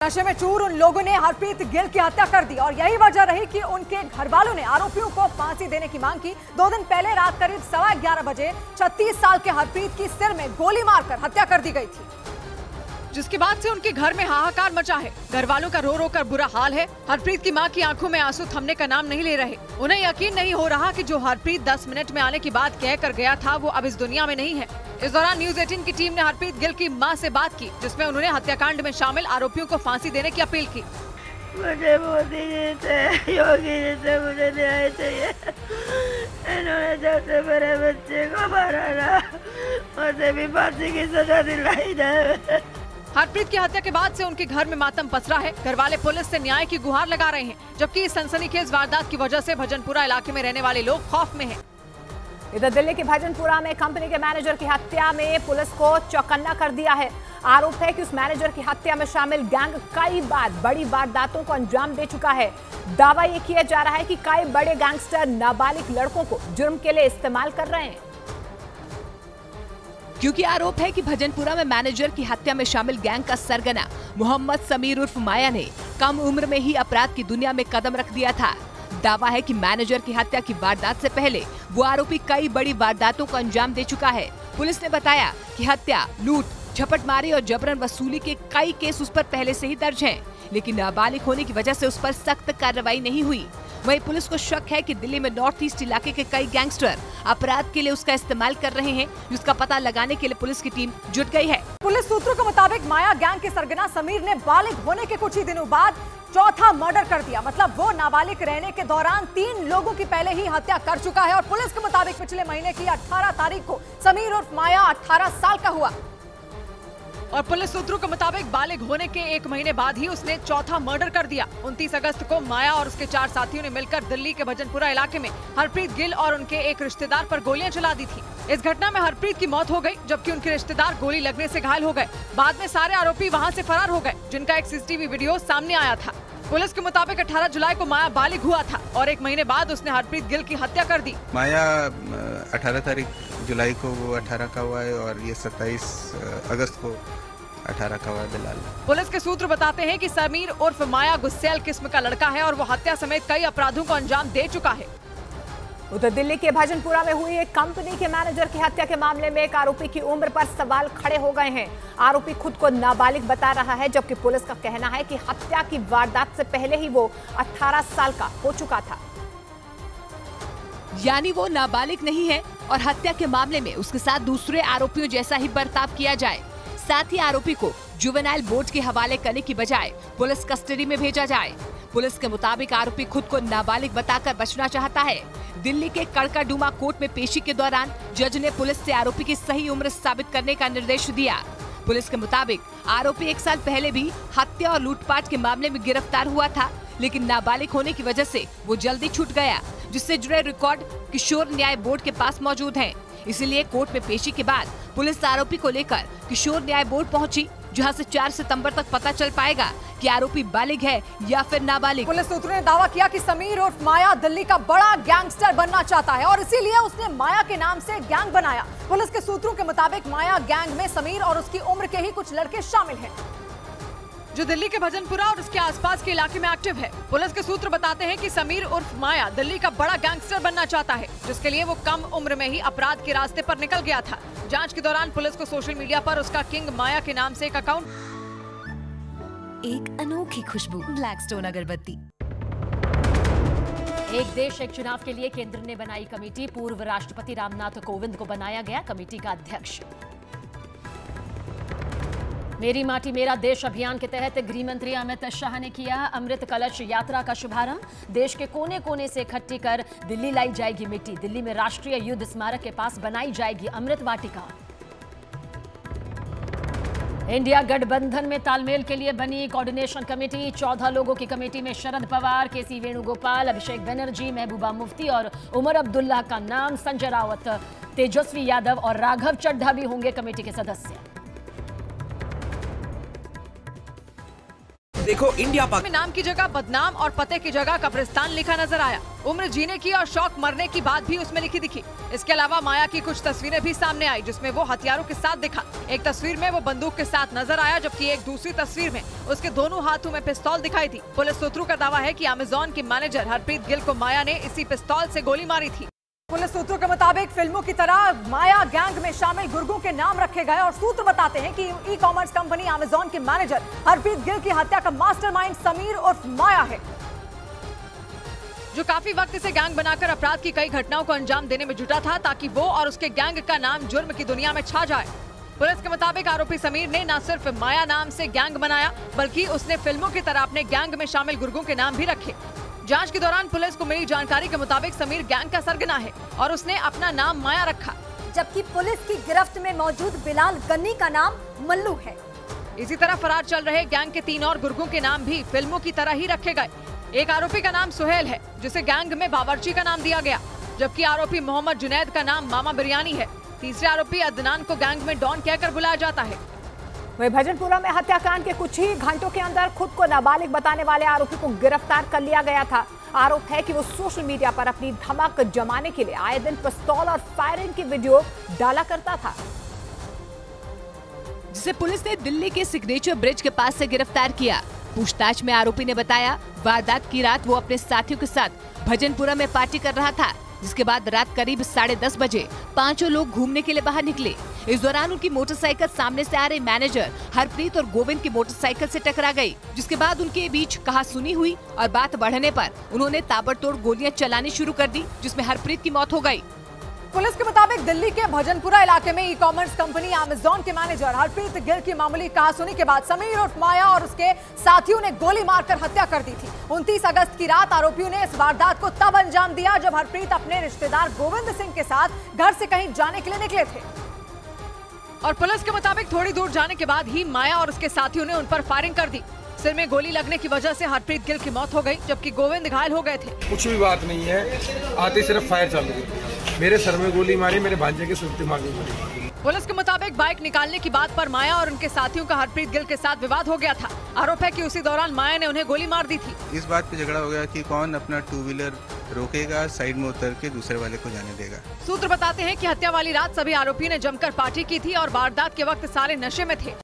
नशे में चूर उन लोगों ने हरप्रीत गिल की हत्या कर दी और यही वजह रही कि उनके घर वालों ने आरोपियों को फांसी देने की मांग की। दो दिन पहले रात करीब सवा ग्यारह बजे 36 साल के हरप्रीत की सिर में गोली मारकर हत्या कर दी गई थी। जिसके बाद से उनके घर में हाहाकार मचा है। घर वालों का रो रो कर बुरा हाल है। हरप्रीत की माँ की आँखों में आँसू थमने का नाम नहीं ले रहे। उन्हें यकीन नहीं हो रहा कि जो हरप्रीत 10 मिनट में आने की बात कह कर गया था, वो अब इस दुनिया में नहीं है। इस दौरान न्यूज़ 18 की टीम ने हरप्रीत गिल की माँ से बात की जिसमें उन्होंने हत्याकांड में शामिल आरोपियों को फांसी देने की अपील की। मुझे मोदी जी से योगी जी से मुझे न्याय चाहिए। इन्होंने जब से मेरे बच्चे को मारा ना मुझे भी फांसी की सजा दिलाई जाए हरप्रीत की हत्या के बाद से उनके घर में मातम पसरा है। घर वाले पुलिस से न्याय की गुहार लगा रहे हैं जबकि इस सनसनीखेज वारदात की वजह से भजनपुरा इलाके में रहने वाले लोग खौफ में हैं। इधर दिल्ली के भजनपुरा में कंपनी के मैनेजर की हत्या में पुलिस को चौकन्ना कर दिया है। आरोप है कि उस मैनेजर की हत्या में शामिल गैंग कई बार बड़ी वारदातों को अंजाम दे चुका है। दावा ये किया जा रहा है कि कई बड़े गैंगस्टर नाबालिग लड़कों को जुर्म के लिए इस्तेमाल कर रहे हैं। क्योंकि आरोप है कि भजनपुरा में मैनेजर की हत्या में शामिल गैंग का सरगना मोहम्मद समीर उर्फ़ माया ने कम उम्र में ही अपराध की दुनिया में कदम रख दिया था। दावा है कि मैनेजर की हत्या की वारदात से पहले वो आरोपी कई बड़ी वारदातों को अंजाम दे चुका है। पुलिस ने बताया कि हत्या लूट झपटमारी और जबरन वसूली के कई केस उस पर पहले से ही दर्ज हैं, लेकिन नाबालिग होने की वजह से उस पर सख्त कार्रवाई नहीं हुई। वहीं पुलिस को शक है कि दिल्ली में नॉर्थ ईस्ट इलाके के कई गैंगस्टर अपराध के लिए उसका इस्तेमाल कर रहे हैं जिसका पता लगाने के लिए पुलिस की टीम जुट गई है। पुलिस सूत्रों के मुताबिक माया गैंग के सरगना समीर ने बालिग होने के कुछ ही दिनों बाद चौथा मर्डर कर दिया। मतलब वो नाबालिग रहने के दौरान तीन लोगों की पहले ही हत्या कर चुका है और पुलिस के मुताबिक पिछले महीने की 18 तारीख को समीर उर्फ़ माया 18 साल का हुआ। और पुलिस सूत्रों के मुताबिक बालिग होने के एक महीने बाद ही उसने चौथा मर्डर कर दिया। 29 अगस्त को माया और उसके चार साथियों ने मिलकर दिल्ली के भजनपुरा इलाके में हरप्रीत गिल और उनके एक रिश्तेदार पर गोलियाँ चला दी थी। इस घटना में हरप्रीत की मौत हो गई, जबकि उनके रिश्तेदार गोली लगने ऐसी घायल हो गए। बाद में सारे आरोपी वहाँ ऐसी फरार हो गए, जिनका एक सीसीटीवी वीडियो सामने आया था। पुलिस के मुताबिक 18 जुलाई को माया बालिग हुआ था और एक महीने बाद उसने हरप्रीत गिल की हत्या कर दी। माया 18 तारीख जुलाई को वो 18 का हुआ है और ये 27 अगस्त को 18 का हुआ है बिलाल। पुलिस के सूत्र बताते हैं कि समीर उर्फ़ माया गुस्सेल किस्म का लड़का है और वो हत्या समेत कई अपराधों को अंजाम दे चुका है। उधर दिल्ली के भजनपुरा में हुई एक कंपनी के मैनेजर की हत्या के मामले में एक आरोपी की उम्र पर सवाल खड़े हो गए हैं। आरोपी खुद को नाबालिग बता रहा है, जबकि पुलिस का कहना है कि हत्या की वारदात से पहले ही वो 18 साल का हो चुका था। यानी वो नाबालिग नहीं है और हत्या के मामले में उसके साथ दूसरे आरोपियों जैसा ही बर्ताव किया जाए। साथ ही आरोपी को जुवेनाइल बोर्ड के हवाले करने की बजाय पुलिस कस्टडी में भेजा जाए। पुलिस के मुताबिक आरोपी खुद को नाबालिग बताकर बचना चाहता है। दिल्ली के कड़काडुमा कोर्ट में पेशी के दौरान जज ने पुलिस से आरोपी की सही उम्र साबित करने का निर्देश दिया। पुलिस के मुताबिक आरोपी एक साल पहले भी हत्या और लूटपाट के मामले में गिरफ़्तार हुआ था, लेकिन नाबालिग होने की वजह से वो जल्दी छूट गया, जिससे जुड़े रिकॉर्ड किशोर न्याय बोर्ड के पास मौजूद हैं। इसीलिए कोर्ट में पेशी के बाद पुलिस आरोपी को लेकर किशोर न्याय बोर्ड पहुँची। जहाँ से 4 सितंबर तक पता चल पाएगा कि आरोपी बालिग है या फिर नाबालिग। पुलिस सूत्रों ने दावा किया कि समीर उर्फ़ माया दिल्ली का बड़ा गैंगस्टर बनना चाहता है और इसीलिए उसने माया के नाम से गैंग बनाया। पुलिस के सूत्रों के मुताबिक माया गैंग में समीर और उसकी उम्र के ही कुछ लड़के शामिल हैं। जो दिल्ली के भजनपुरा और उसके आसपास के इलाके में एक्टिव है। पुलिस के सूत्र बताते हैं कि समीर उर्फ़ माया दिल्ली का बड़ा गैंगस्टर बनना चाहता है जिसके लिए वो कम उम्र में ही अपराध के रास्ते पर निकल गया था। जाँच के दौरान पुलिस को सोशल मीडिया पर उसका किंग माया के नाम से एक अकाउंट एक अनोखी खुशबू ब्लैक स्टोन अगरबत्ती। एक देश एक चुनाव के लिए केंद्र ने बनाई कमेटी। पूर्व राष्ट्रपति रामनाथ कोविंद को बनाया गया कमेटी का अध्यक्ष। मेरी माटी, मेरा देश अभियान के तहत गृह मंत्री अमित शाह ने किया अमृत कलश यात्रा का शुभारंभ। देश के कोने कोने से इकट्ठी कर दिल्ली लाई जाएगी मिट्टी। दिल्ली में राष्ट्रीय युद्ध स्मारक के पास बनाई जाएगी अमृत वाटिका। इंडिया गठबंधन में तालमेल के लिए बनी कोऑर्डिनेशन कमेटी चौदह लोगों की कमेटी में शरद पवार, के सी वेणुगोपाल, अभिषेक बनर्जी, महबूबा मुफ्ती और उमर अब्दुल्ला का नाम। संजय रावत, तेजस्वी यादव और राघव चड्ढा भी होंगे कमेटी के सदस्य। देखो इंडिया में नाम की जगह, बदनाम और पते की जगह कब्रिस्तान लिखा नज़र आया। उम्र जीने की और शौक मरने की बात भी उसमें लिखी दिखी। इसके अलावा माया की कुछ तस्वीरें भी सामने आई, जिसमें वो हथियारों के साथ दिखा। एक तस्वीर में वो बंदूक के साथ नज़र आया, जबकि एक दूसरी तस्वीर में उसके दोनों हाथों में पिस्तौल दिखाई थी पुलिस सूत्रों का दावा है की अमेजोन के मैनेजर हरप्रीत गिल को माया ने इसी पिस्तौल ऐसी गोली मारी थी। पुलिस सूत्रों के मुताबिक फ़िल्मों की तरह माया गैंग में शामिल गुर्गों के नाम रखे गए और सूत्र बताते हैं कि ई कॉमर्स कंपनी अमेजोन के मैनेजर हरप्रीत गिल की हत्या का मास्टरमाइंड समीर उर्फ़ माया है। जो काफ़ी वक्त से गैंग बनाकर अपराध की कई घटनाओं को अंजाम देने में जुटा था ताकि वो और उसके गैंग का नाम जुर्म की दुनिया में छा जाए। पुलिस के मुताबिक आरोपी समीर ने न सिर्फ़ माया नाम से गैंग बनाया, बल्कि उसने फ़िल्मों की तरह अपने गैंग में शामिल गुर्गों के नाम भी रखे। जाँच के दौरान पुलिस को मिली जानकारी के मुताबिक समीर गैंग का सरगना है और उसने अपना नाम माया रखा। जबकि पुलिस की गिरफ्त में मौजूद बिलाल गन्नी का नाम मल्लू है। इसी तरह फरार चल रहे गैंग के तीन और गुर्गों के नाम भी फ़िल्मों की तरह ही रखे गए। एक आरोपी का नाम सुहेल है जिसे गैंग में बावर्ची का नाम दिया गया जबकि आरोपी मोहम्मद जुनैद का नाम मामा बिरयानी है। तीसरे आरोपी अदनान को गैंग में डॉन कहकर बुलाया जाता है। वही भजनपुरा में हत्याकांड के कुछ ही घंटों के अंदर खुद को नाबालिग बताने वाले आरोपी को गिरफ़्तार कर लिया गया था। आरोप है कि वो सोशल मीडिया पर अपनी धमक जमाने के लिए आए दिन पिस्तौल और फायरिंग की वीडियो डाला करता था। जिसे पुलिस ने दिल्ली के सिग्नेचर ब्रिज के पास से गिरफ़्तार किया। पूछताछ में आरोपी ने बताया, वारदात की रात वो अपने साथियों के साथ भजनपुरा में पार्टी कर रहा था। जिसके बाद रात करीब साढ़े दस बजे पाँचों लोग घूमने के लिए बाहर निकले। इस दौरान उनकी मोटरसाइकिल सामने से आ रहे मैनेजर हरप्रीत और गोविंद की मोटरसाइकिल से टकरा गई, जिसके बाद उनके बीच कहा सुनी हुई और बात बढ़ने पर उन्होंने ताबड़तोड़ गोलियाँ चलानी शुरू कर दी, जिसमें हरप्रीत की मौत हो गई। पुलिस के मुताबिक दिल्ली के भजनपुरा इलाके में ई कॉमर्स कंपनी अमेजोन के मैनेजर हरप्रीत गिल की मामूली कहासुनी के बाद समीर उर्फ़ माया और उसके साथियों ने गोली मारकर हत्या कर दी थी। 29 अगस्त की रात आरोपियों ने इस वारदात को तब अंजाम दिया जब हरप्रीत अपने रिश्तेदार गोविंद सिंह के साथ घर से कहीं जाने के लिए निकले थे। और पुलिस के मुताबिक थोड़ी दूर जाने के बाद ही माया और उसके साथियों ने उन पर फायरिंग कर दी। सिर में गोली लगने की वजह से हरप्रीत गिल की मौत हो गई जबकि गोविंद घायल हो गए थे। कुछ भी बात नहीं है। आते सिर्फ़ फायर चालू हुई मेरे सर में गोली मारी मेरे भांजे के सुख दिमाग में मारी। पुलिस के मुताबिक बाइक निकालने की बात पर माया और उनके साथियों का हरप्रीत गिल के साथ विवाद हो गया था। आरोप है कि उसी दौरान माया ने उन्हें गोली मार दी थी। इस बात पे झगड़ा हो गया कि कौन अपना टू व्हीलर रोकेगा साइड में उतर के दूसरे वाले को जाने देगा। सूत्र बताते हैं कि हत्या वाली रात सभी आरोपियों ने जमकर पार्टी की थी और वारदात के वक्त सारे नशे में थे।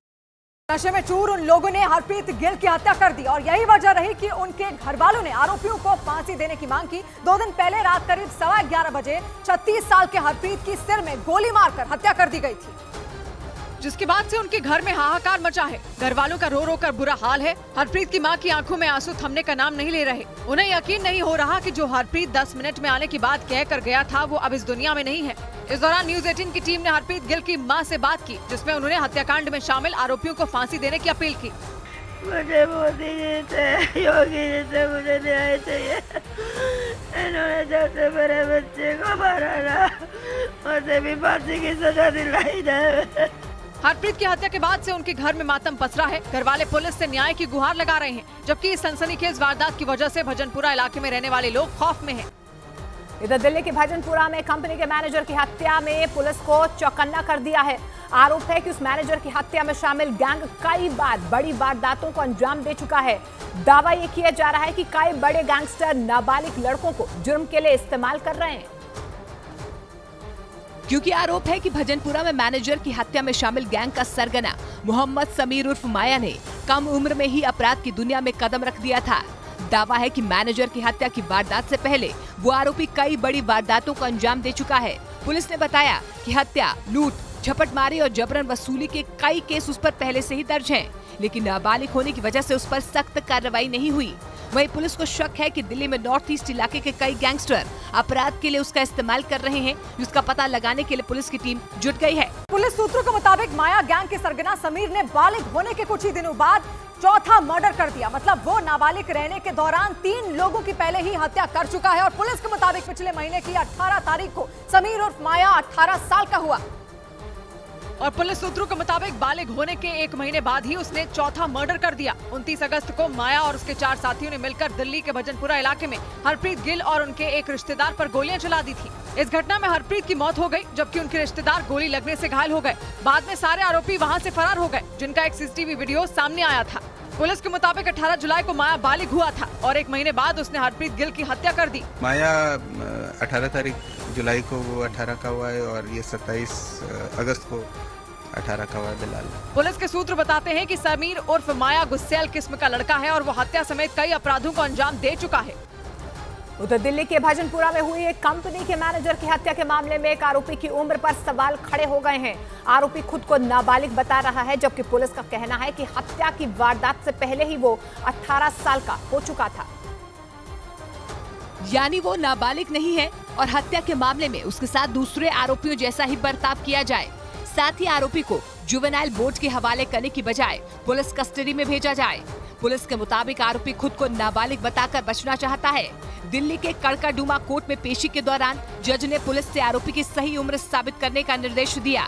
नशे में चूर उन लोगों ने हरप्रीत गिल की हत्या कर दी और यही वजह रही कि उनके घर वालों ने आरोपियों को फांसी देने की मांग की। दो दिन पहले रात करीब सवा ग्यारह बजे 36 साल के हरप्रीत की सिर में गोली मारकर हत्या कर दी गई थी। जिसके बाद से उनके घर में हाहाकार मचा है। घर वालों का रो रो कर बुरा हाल है। हरप्रीत की माँ की आँखों में आँसू थमने का नाम नहीं ले रहे। उन्हें यकीन नहीं हो रहा कि जो हरप्रीत 10 मिनट में आने की बात कह कर गया था, वो अब इस दुनिया में नहीं है। इस दौरान न्यूज़ 18 की टीम ने हरप्रीत गिल की माँ से बात की जिसमें उन्होंने हत्याकांड में शामिल आरोपियों को फांसी देने की अपील की। मुझे मोदी जी से योगी जी से मुझे न्याय चाहिए। इन्होंने जब से मेरे बच्चे को मारा। ना मुझे भी फांसी की सजा दिलाई जाए। हरप्रीत की हत्या के बाद से उनके घर में मातम पसरा है। घर वाले पुलिस से न्याय की गुहार लगा रहे हैं जबकि इस सनसनीखेज वारदात की वजह से भजनपुरा इलाके में रहने वाले लोग खौफ में हैं। इधर दिल्ली के भजनपुरा में कंपनी के मैनेजर की हत्या में पुलिस को चौकन्ना कर दिया है। आरोप है कि उस मैनेजर की हत्या में शामिल गैंग कई बार बड़ी वारदातों को अंजाम दे चुका है। दावा ये किया जा रहा है कि कई बड़े गैंगस्टर नाबालिग लड़कों को जुर्म के लिए इस्तेमाल कर रहे हैं। क्योंकि आरोप है कि भजनपुरा में मैनेजर की हत्या में शामिल गैंग का सरगना मोहम्मद समीर उर्फ़ माया ने कम उम्र में ही अपराध की दुनिया में कदम रख दिया था। दावा है कि मैनेजर की हत्या की वारदात से पहले वो आरोपी कई बड़ी वारदातों को अंजाम दे चुका है। पुलिस ने बताया कि हत्या लूट झपटमारी और जबरन वसूली के कई केस उस पर पहले से ही दर्ज हैं, लेकिन नाबालिग होने की वजह से उस पर सख्त कार्रवाई नहीं हुई। वहीं पुलिस को शक है कि दिल्ली में नॉर्थ ईस्ट इलाके के कई गैंगस्टर अपराध के लिए उसका इस्तेमाल कर रहे हैं जिसका पता लगाने के लिए पुलिस की टीम जुट गई है। पुलिस सूत्रों के मुताबिक माया गैंग के सरगना समीर ने बालिग होने के कुछ ही दिनों बाद चौथा मर्डर कर दिया। मतलब वो नाबालिग रहने के दौरान तीन लोगों की पहले ही हत्या कर चुका है और पुलिस के मुताबिक पिछले महीने की 18 तारीख को समीर उर्फ़ माया 18 साल का हुआ। और पुलिस सूत्रों के मुताबिक बालिग होने के एक महीने बाद ही उसने चौथा मर्डर कर दिया। 29 अगस्त को माया और उसके चार साथियों ने मिलकर दिल्ली के भजनपुरा इलाके में हरप्रीत गिल और उनके एक रिश्तेदार पर गोलियाँ चला दी थी। इस घटना में हरप्रीत की मौत हो गई, जबकि उनके रिश्तेदार गोली लगने ऐसी घायल हो गए। बाद में सारे आरोपी वहाँ ऐसी फरार हो गए, जिनका एक सीसीटीवी वीडियो सामने आया था। पुलिस के मुताबिक 18 जुलाई को माया बालिग हुआ था और एक महीने बाद उसने हरप्रीत गिल की हत्या कर दी। माया अठारह तारीख जुलाई को वो अठारह का हुआ है और ये सत्ताईस अगस्त को अठारह का हुआ है बिलाल। पुलिस के सूत्र बताते हैं कि समीर उर्फ़ माया गुस्सेल किस्म का लड़का है और वो हत्या समेत कई अपराधों को अंजाम दे चुका है। उधर दिल्ली के भजनपुरा में हुई एक कंपनी के मैनेजर की हत्या के मामले में एक आरोपी की उम्र पर सवाल खड़े हो गए हैं। आरोपी खुद को नाबालिग बता रहा है, जबकि पुलिस का कहना है कि हत्या की वारदात से पहले ही वो 18 साल का हो चुका था। यानी वो नाबालिग नहीं है और हत्या के मामले में उसके साथ दूसरे आरोपियों जैसा ही बर्ताव किया जाए। साथ ही आरोपी को जुवेनाइल बोर्ड के हवाले करने की बजाय पुलिस कस्टडी में भेजा जाए। पुलिस के मुताबिक आरोपी खुद को नाबालिग बताकर बचना चाहता है। दिल्ली के कड़काडूमा कोर्ट में पेशी के दौरान जज ने पुलिस से आरोपी की सही उम्र साबित करने का निर्देश दिया।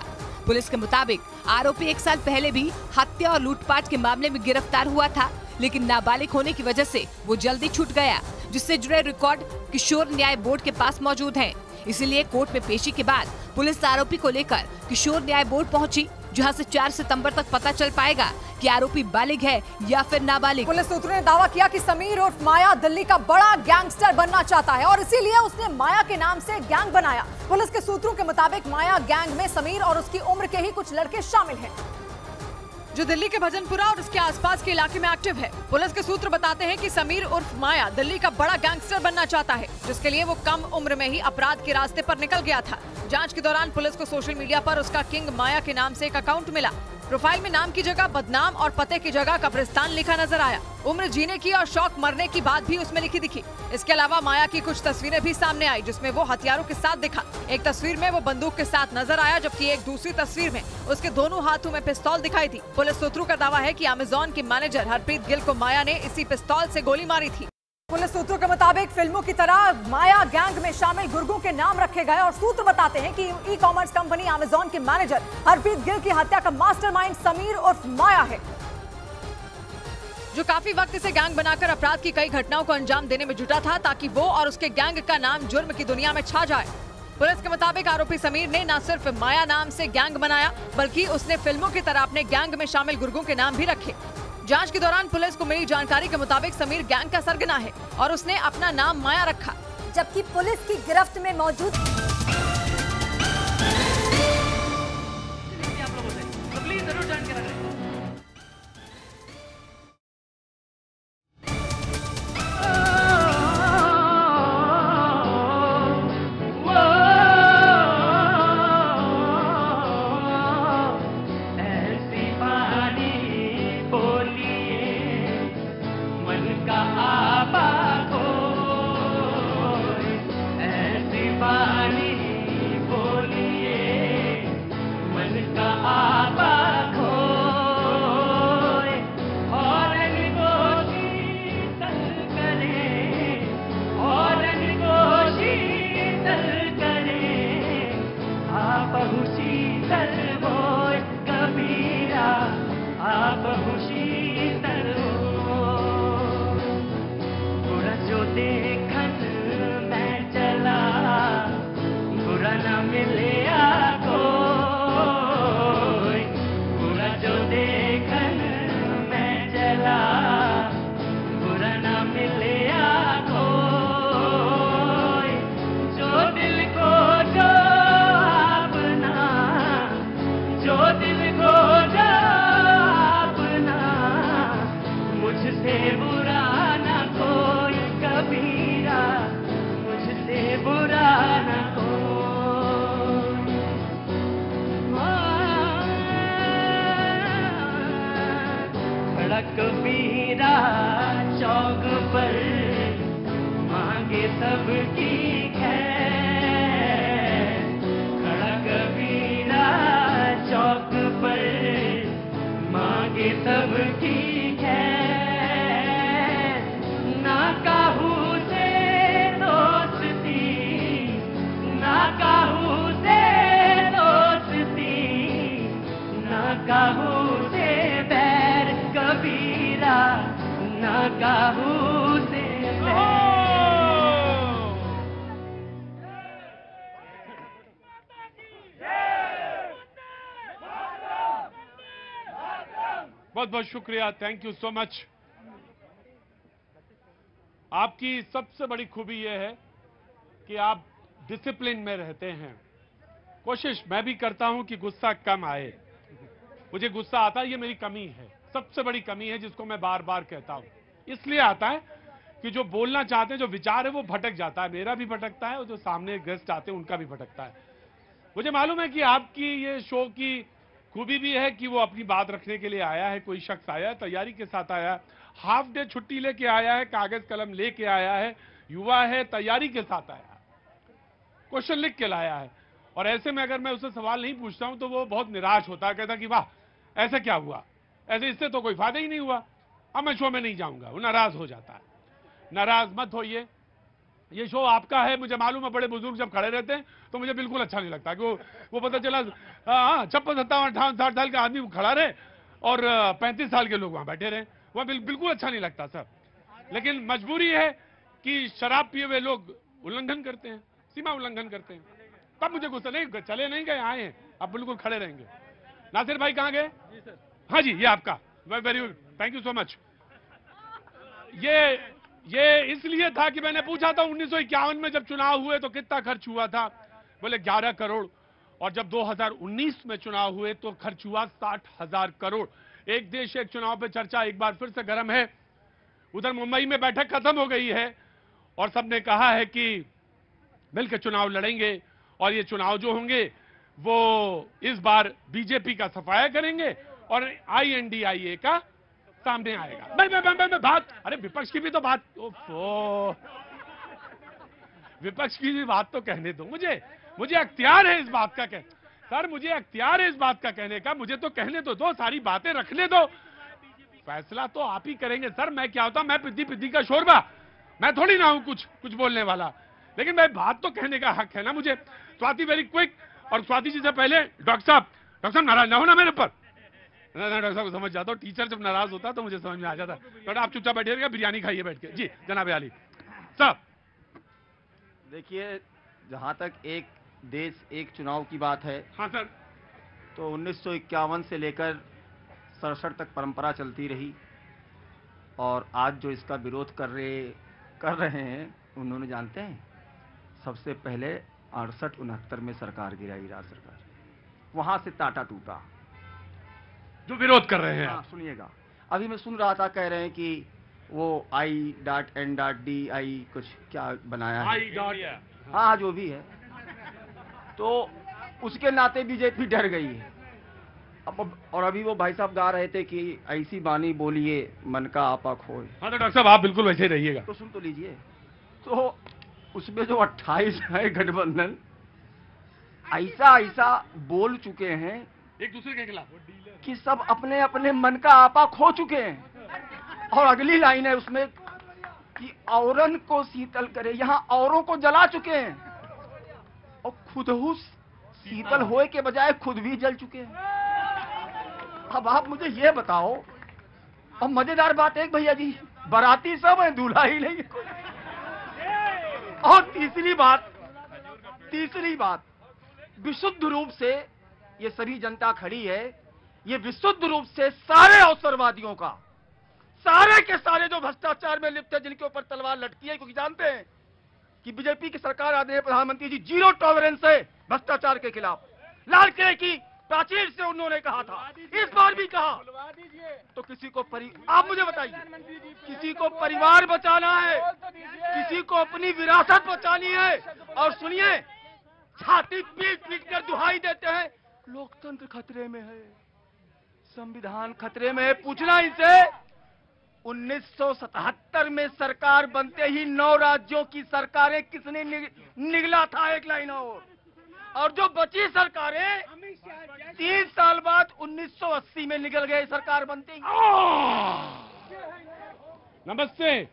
पुलिस के मुताबिक आरोपी एक साल पहले भी हत्या और लूटपाट के मामले में गिरफ़्तार हुआ था, लेकिन नाबालिग होने की वजह से वो जल्दी छूट गया, जिससे जुड़े रिकॉर्ड किशोर न्याय बोर्ड के पास मौजूद हैं। इसीलिए कोर्ट में पेशी के बाद पुलिस आरोपी को लेकर किशोर न्याय बोर्ड पहुँची। जहाँ से 4 सितंबर तक पता चल पाएगा कि आरोपी बालिग है या फिर नाबालिग। पुलिस सूत्रों ने दावा किया कि समीर उर्फ़ माया दिल्ली का बड़ा गैंगस्टर बनना चाहता है और इसीलिए उसने माया के नाम से गैंग बनाया। पुलिस के सूत्रों के मुताबिक माया गैंग में समीर और उसकी उम्र के ही कुछ लड़के शामिल हैं। जो दिल्ली के भजनपुरा और उसके आसपास के इलाके में एक्टिव है। पुलिस के सूत्र बताते हैं कि समीर उर्फ़ माया दिल्ली का बड़ा गैंगस्टर बनना चाहता है, जिसके लिए वो कम उम्र में ही अपराध के रास्ते पर निकल गया था। जाँच के दौरान पुलिस को सोशल मीडिया पर उसका किंग माया के नाम से एक अकाउंट मिला। प्रोफ़ाइल में नाम की जगह, बदनाम और पते की जगह कब्रिस्तान लिखा नज़र आया। उम्र जीने की और शौक मरने की बात भी उसमें लिखी दिखी। इसके अलावा माया की कुछ तस्वीरें भी सामने आई, जिसमें वो हथियारों के साथ दिखा। एक तस्वीर में वो बंदूक के साथ नज़र आया, जबकि एक दूसरी तस्वीर में उसके दोनों हाथों में पिस्तौल दिखाई थी। पुलिस सूत्रों का दावा है की अमेजोन की मैनेजर हरप्रीत गिल को माया ने इसी पिस्तौल ऐसी गोली मारी थी। पुलिस सूत्रों के मुताबिक फ़िल्मों की तरह माया गैंग में शामिल गुर्गों के नाम रखे गए और सूत्र बताते हैं कि ई कॉमर्स कंपनी अमेजोन के मैनेजर हरप्रीत गिल की हत्या का मास्टरमाइंड समीर उर्फ़ माया है। जो काफ़ी वक्त से गैंग बनाकर अपराध की कई घटनाओं को अंजाम देने में जुटा था ताकि वो और उसके गैंग का नाम जुर्म की दुनिया में छा जाए। पुलिस के मुताबिक आरोपी समीर ने न सिर्फ़ माया नाम से गैंग बनाया, बल्कि उसने फ़िल्मों की तरह अपने गैंग में शामिल गुर्गों के नाम भी रखे। जाँच के दौरान पुलिस को मिली जानकारी के मुताबिक समीर गैंग का सरगना है और उसने अपना नाम माया रखा। जबकि पुलिस की गिरफ्त में मौजूद ज़रूर जानकारी बहुत शुक्रिया। थैंक यू सो मच आपकी सबसे बड़ी खूबी यह है कि आप डिसिप्लिन में रहते हैं। कोशिश मैं भी करता हूँ कि गुस्सा कम आए। मुझे गुस्सा आता है, ये मेरी कमी है। सबसे बड़ी कमी है जिसको मैं बार बार कहता हूँ। इसलिए आता है कि जो बोलना चाहते हैं, जो विचार है, वो भटक जाता है। मेरा भी भटकता है और जो सामने गेस्ट आते हैं, उनका भी भटकता है। मुझे मालूम है कि आपकी ये शो की खूबी भी है कि वो अपनी बात रखने के लिए आया है, कोई शख्स आया तैयारी के साथ आया हाफ़ डे छुट्टी लेके आया है, कागज़ कलम लेके आया है, युवा है, तैयारी के साथ आया क्वेश्चन लिख के लाया है। और ऐसे में अगर मैं उससे सवाल नहीं पूछता हूँ तो वो बहुत निराश होता है, कहता कि, वाह, ऐसे क्या हुआ? ऐसे इससे तो कोई फ़ायदा ही नहीं हुआ। अब मैं शो में नहीं जाऊँगा। वो नाराज़ हो जाता है। नाराज़ मत होइए। ये शो आपका है मुझे मालूम है बड़े बुज़ुर्ग जब खड़े रहते हैं तो मुझे बिल्कुल अच्छा नहीं लगता कि वो वो पता चला हाँ छप्पन सत्तावन अठावन साठ साल का आदमी खड़ा रहे और पैंतीस साल के लोग वहाँ बैठे रहे वह बिल, बिल्कुल अच्छा नहीं लगता सर। लेकिन मजबूरी है कि शराब पिए हुए लोग उल्लंघन करते हैं सीमा उल्लंघन करते हैं। तब मुझे गुस्सा नहीं चले नहीं गए आए हैं अब बिल्कुल खड़े रहेंगे। नासिर भाई कहाँ गए? हाँ जी ये आपका very good thank you so much. ये ये इसलिए था कि मैंने पूछा था, उन्नीस सौ इक्यावन में जब चुनाव हुए तो कितना खर्च हुआ था? बोले 11 करोड़। और जब 2019 में चुनाव हुए तो खर्च हुआ साठ हज़ार करोड़। एक देश, एक चुनाव पे चर्चा एक बार फिर से गर्म है। उधर मुंबई में बैठक खत्म हो गई है और सबने कहा है कि मिलकर चुनाव लड़ेंगे और ये चुनाव जो होंगे, वो इस बार बीजेपी का सफाया करेंगे और आईएनडीआईए का सामने आएगा। मैं मैं मैं मैं, मैं बात अरे विपक्ष की भी तो बात ओफो। विपक्ष की भी बात तो कहने दो। मुझे मुझे अख्तियार है इस बात का कह सर मुझे अख्तियार है इस बात का कहने का। मुझे तो कहने दो दो सारी बातें रखने दो। फैसला तो आप ही करेंगे। सर मैं क्या होता मैं पिद्दी पिद्दी का शोरबा। मैं थोड़ी ना हूँ कुछ कुछ बोलने वाला। लेकिन मैं बात तो कहने का हक है ना मुझे। स्वाति वेरी क्विक और स्वाति जी से पहले डॉक्टर साहब डॉक्टर साहब नाराज़ ना हो ना मेरे पर। ना ना डॉक्टर साहब समझ जाता हूँ। टीचर जब नाराज़ होता तो मुझे समझ में आ जाता। डॉक्टर आप चुपचाप बैठे रहिएगा बिरयानी खाइए बैठ के। जी जनाब आली। साहब देखिए जहाँ तक एक देश एक चुनाव की बात है हाँ सर। तो उन्नीस सौ इक्यावन से लेकर सड़सठ तक परंपरा चलती रही। और आज जो इसका विरोध कर रहे कर रहे हैं उन्होंने जानते हैं? सबसे पहले अड़सठ उनहत्तर में सरकार गिराई राज सरकार। वहाँ से टाटा टूटा। जो विरोध कर रहे हैं। हाँ, सुनिएगा। अभी मैं सुन रहा था कह रहे हैं कि वो I dot N dot D I कुछ क्या बनाया है। आई डॉट हाँ हाँ जो भी है। तो उसके नाते बीजेपी डर गई है। अब और अभी वो भाई साहब गा रहे थे कि ऐसी बानी बोलिए मन का आपा खोए। हाँ तो डॉक्टर साहब आप बिल्कुल वैसे ही रहिएगा। तो सुन तो लीजिए। तो उसमें जो 28 है गठबंधन ऐसा ऐसा बोल चुके हैं। एक दूसरे के खिलाफ। कि सब अपने अपने मन का आपा खो चुके हैं। और अगली लाइन है उसमें कि औरन को शीतल करे, यहाँ औरों को जला चुके हैं। और खुद हु शीतल होए के बजाय खुद भी जल चुके हैं। अब आप मुझे ये बताओ और मज़ेदार बात एक भैया जी, बराती सब है, दूल्हा ही नहीं और तीसरी बात तीसरी बात, विशुद्ध रूप से ये सभी जनता खड़ी है ये विशुद्ध रूप से सारे अवसरवादियों का, सारे के सारे जो भ्रष्टाचार में लिप्त है, जिनके ऊपर तलवार लटकी है, क्योंकि जानते हैं कि बीजेपी की सरकार आदरणीय प्रधानमंत्री जी, ज़ीरो टॉलरेंस है भ्रष्टाचार के खिलाफ। लाल किले की प्राचीर से उन्होंने कहा था, इस बार भी कहा। तो किसी को परि, आप मुझे बताइए, किसी को परिवार बचाना है, किसी को अपनी विरासत बचानी है, और सुनिए, छाती पीट पीट कर दुहाई देते हैं, लोकतंत्र खतरे में है। संविधान खतरे में है पूछना इनसे 1977 में सरकार बनते ही नौ राज्यों की सरकारें किसने निग, निगला था एक लाइन और? और जो बची सरकारें तीन साल बाद 1980 में निकल गए सरकार बनती। नमस्ते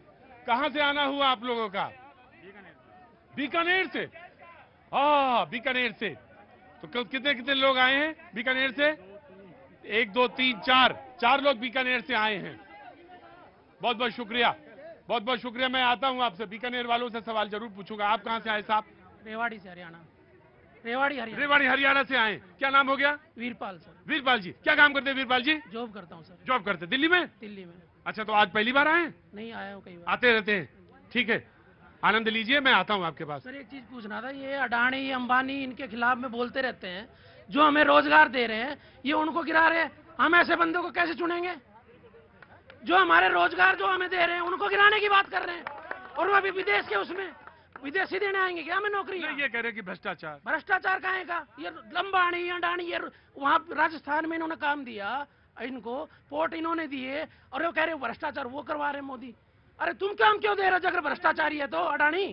कहाँ से आना हुआ आप लोगों का? बीकानेर से। हाँ बीकानेर से। तो कल कितने कितने लोग आए हैं बीकानेर से? एक दो तीन चार। चार लोग बीकानेर से आए हैं। बहुत बहुत शुक्रिया। बहुत बहुत शुक्रिया। मैं आता हूँ आपसे। बीकानेर वालों से सवाल ज़रूर पूछूँगा। आप कहाँ से आए साहब? रेवाड़ी से हरियाणा। रेवाड़ी हरियाणा। रेवाड़ी हरियाणा से आए। क्या नाम हो गया? वीरपाल सर। वीरपाल जी। क्या काम करते हैं वीरपाल जी? जॉब करता हूँ सर। जॉब करते दिल्ली में? दिल्ली में। अच्छा तो आज पहली बार आए नहीं आया हूँ कई बार। आते रहते हैं। ठीक है। आनंद लीजिए मैं आता हूँ आपके पास। सर एक चीज़ पूछना था। ये अडानी अंबानी इनके खिलाफ में बोलते रहते हैं। जो हमें रोज़गार दे रहे हैं ये उनको गिरा रहे हैं। हम ऐसे बंदों को कैसे चुनेंगे? जो हमारे रोज़गार जो हमें दे रहे हैं उनको गिराने की बात कर रहे हैं। और वो अभी विदेश के उसमें विदेशी देने आएँगे क्या? हमें नौकरी ये कह रहे हैं कि भ्रष्टाचार। भ्रष्टाचार कहाँ का? ये लंबाणी अडानी ये वहाँ राजस्थान में इन्होंने काम दिया इनको पोर्ट इन्होंने दिए और वो कह रहे भ्रष्टाचार वो करवा रहे मोदी। अरे तुम काम क्यों दे रहे हो? अगर भ्रष्टाचारी है तो अडानी।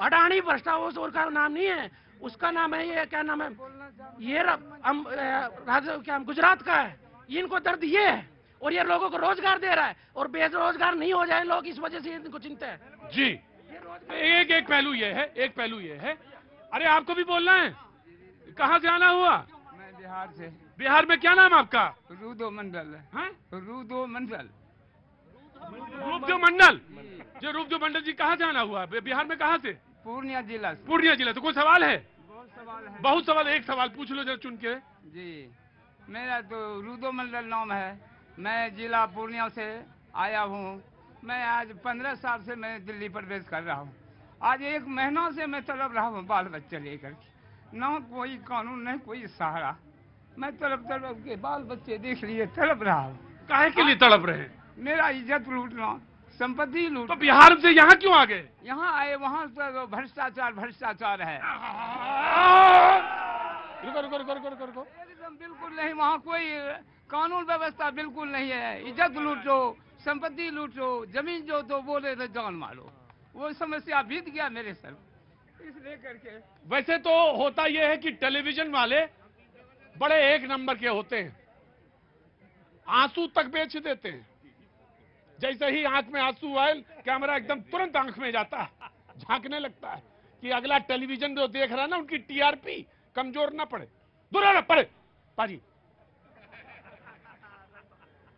अडानी भ्रष्टाचार का नाम नहीं है। उसका नाम है ये क्या नाम है? ये हम, राज क्या गुजरात का है। इनको दर्द ये है और ये लोगों को रोज़गार दे रहा है और बेरोजगार नहीं हो जाए लोग इस वजह से इनको चिंता है। जी। एक एक पहलू ये है एक पहलू ये है। अरे आपको भी बोलना है? कहाँ से आना हुआ? मैं बिहार से। बिहार में क्या नाम आपका? रूदो मंडल। है? रूदो मंडल। रूपदेव मंडल? जो रूपदेव मंडल जी कहाँ से आना हुआ? बिहार में कहाँ से? पूर्णिया जिला से। पूर्णिया जिला तो कोई सवाल है? बहुत सवाल है। बहुत सवाल एक सवाल पूछ लो जरा चुन के। जी मेरा तो रुदो मंडल नाम है। मैं जिला पूर्णिया से आया हूँ। मैं आज पंद्रह साल से मैं दिल्ली प्रवेश कर रहा हूँ। आज एक महीना से मैं तड़प रहा हूँ बाल बच्चे लेकर के। न कोई कानून न कोई सहारा। मैं तड़प तड़प के बाल बच्चे देख लिए तड़प रहा हूँ। काहे के लिए तड़प रहे मेरा इज़्ज़त लूटना संपत्ति लूट तो बिहार से यहाँ क्यों आ गए? यहाँ आए वहाँ तो भ्रष्टाचार भ्रष्टाचार है। रुको रुको रुको रुको रुको। रुको एकदम बिल्कुल नहीं वहाँ कोई कानून व्यवस्था बिल्कुल नहीं है। इज़्ज़त लूटो संपत्ति लूटो ज़मीन जो तो बोले तो जान मारो। वो समस्या बीत गया मेरे सर। इसलिए करके वैसे तो होता यह है कि टेलीविज़न वाले बड़े एक नंबर के होते हैं। आँसू तक बेच देते हैं। जैसे ही आँख में आँसू आए, कैमरा एकदम तुरंत आँख में जाता है। झांकने लगता है कि अगला टेलीविज़न जो देख रहा है ना, उनकी टीआरपी कमज़ोर ना पड़े। दूर ना पड़े। पाजी।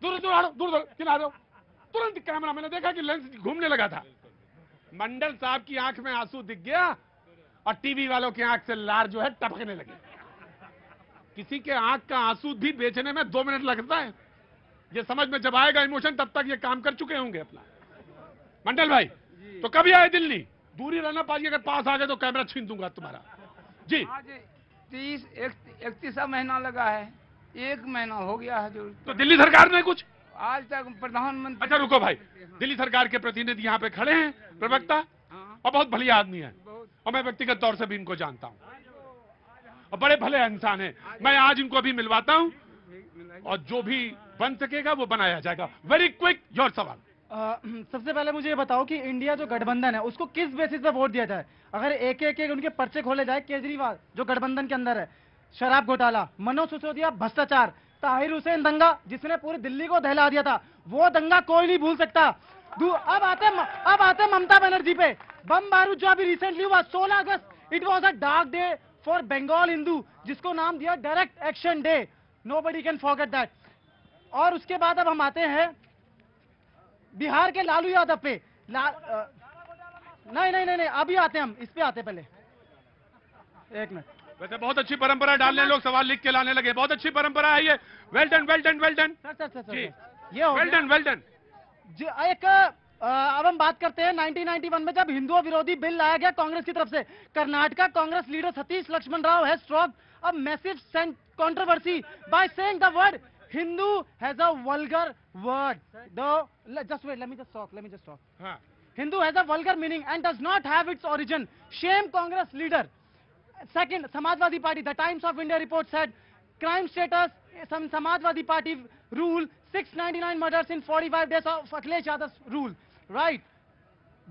दूर दूर हटो दूर दूर, किनारे। तुरंत कैमरा, मैंने देखा कि लेंस घूमने लगा था। मंडल साहब की आँख में आँसू दिख गया और टीवी वालों की आँख से लार जो है टपकने लगी। किसी के आँख का आँसू भी बेचने में दो मिनट लगता है। ये समझ में जब आएगा इमोशन तब तक ये काम कर चुके होंगे अपना। मंडल भाई तो कभी आए दिल्ली दूरी रहना पाजी अगर पास आ गए तो कैमरा छीन दूँगा तुम्हारा। जी। आज तीस इकतीसा महीना लगा है। एक महीना हो गया है जो। तो दिल्ली सरकार ने कुछ? आज तक प्रधानमंत्री अच्छा रुको भाई। दिल्ली सरकार के प्रतिनिधि यहाँ पे खड़े हैं प्रवक्ता। और बहुत बढ़िया आदमी है। और मैं व्यक्तिगत तौर से भी इनको जानता हूँ। और बड़े भले इंसान हैं। मैं आज इनको अभी मिलवाता हूँ। और जो भी बन सकेगा वो बनाया जाएगा। वेरी क्विक योर सवाल। अ, सबसे पहले मुझे ये बताओ कि इंडिया जो गठबंधन है उसको किस बेसिस पे वोट दिया जाए? अगर एक एक एक उनके पर्चे खोले जाए केजरीवाल जो गठबंधन के अंदर है शराब घोटाला मनोज सिसोदिया भ्रष्टाचार ताहिर हुसैन दंगा जिसने पूरी दिल्ली को दहला दिया था वो दंगा कोई नहीं भूल सकता। अब आते अब आते ममता बनर्जी पे। बम बारूद जो अभी रिसेंटली हुआ 16 अगस्त it was a dark day for Bengal Hindu जिसको नाम दिया direct action day nobody can forget that और उसके बाद अब हम आते हैं बिहार के लालू यादव पे। ला, अ, नहीं नहीं नहीं नहीं अभी आते हम इस पे आते पहले। एक मिनट। वैसे बहुत अच्छी परंपरा डालने लोग सवाल लिख के लाने लगे। बहुत अच्छी परंपरा है ये। Well done well done well done sir sir sir जी। ये वेल डन वेल डन जी, एक अब हम बात करते हैं 1991 में जब हिंदुओं विरोधी बिल लाया गया कांग्रेस की तरफ़ से। Karnataka Congress leader Satish Laxman Rao has stoked a massive controversy by saying the word Hindu has a vulgar word. The just wait, let me just talk. Let me just talk. Huh. Hindu has a vulgar meaning and does not have its origin. Shame Congress leader. Second, Samadwadi Party. The Times of India report said crime status, some Samadwadi Party rule, 699 murders in 45 days of Akhilesh Yadav's rule. Right.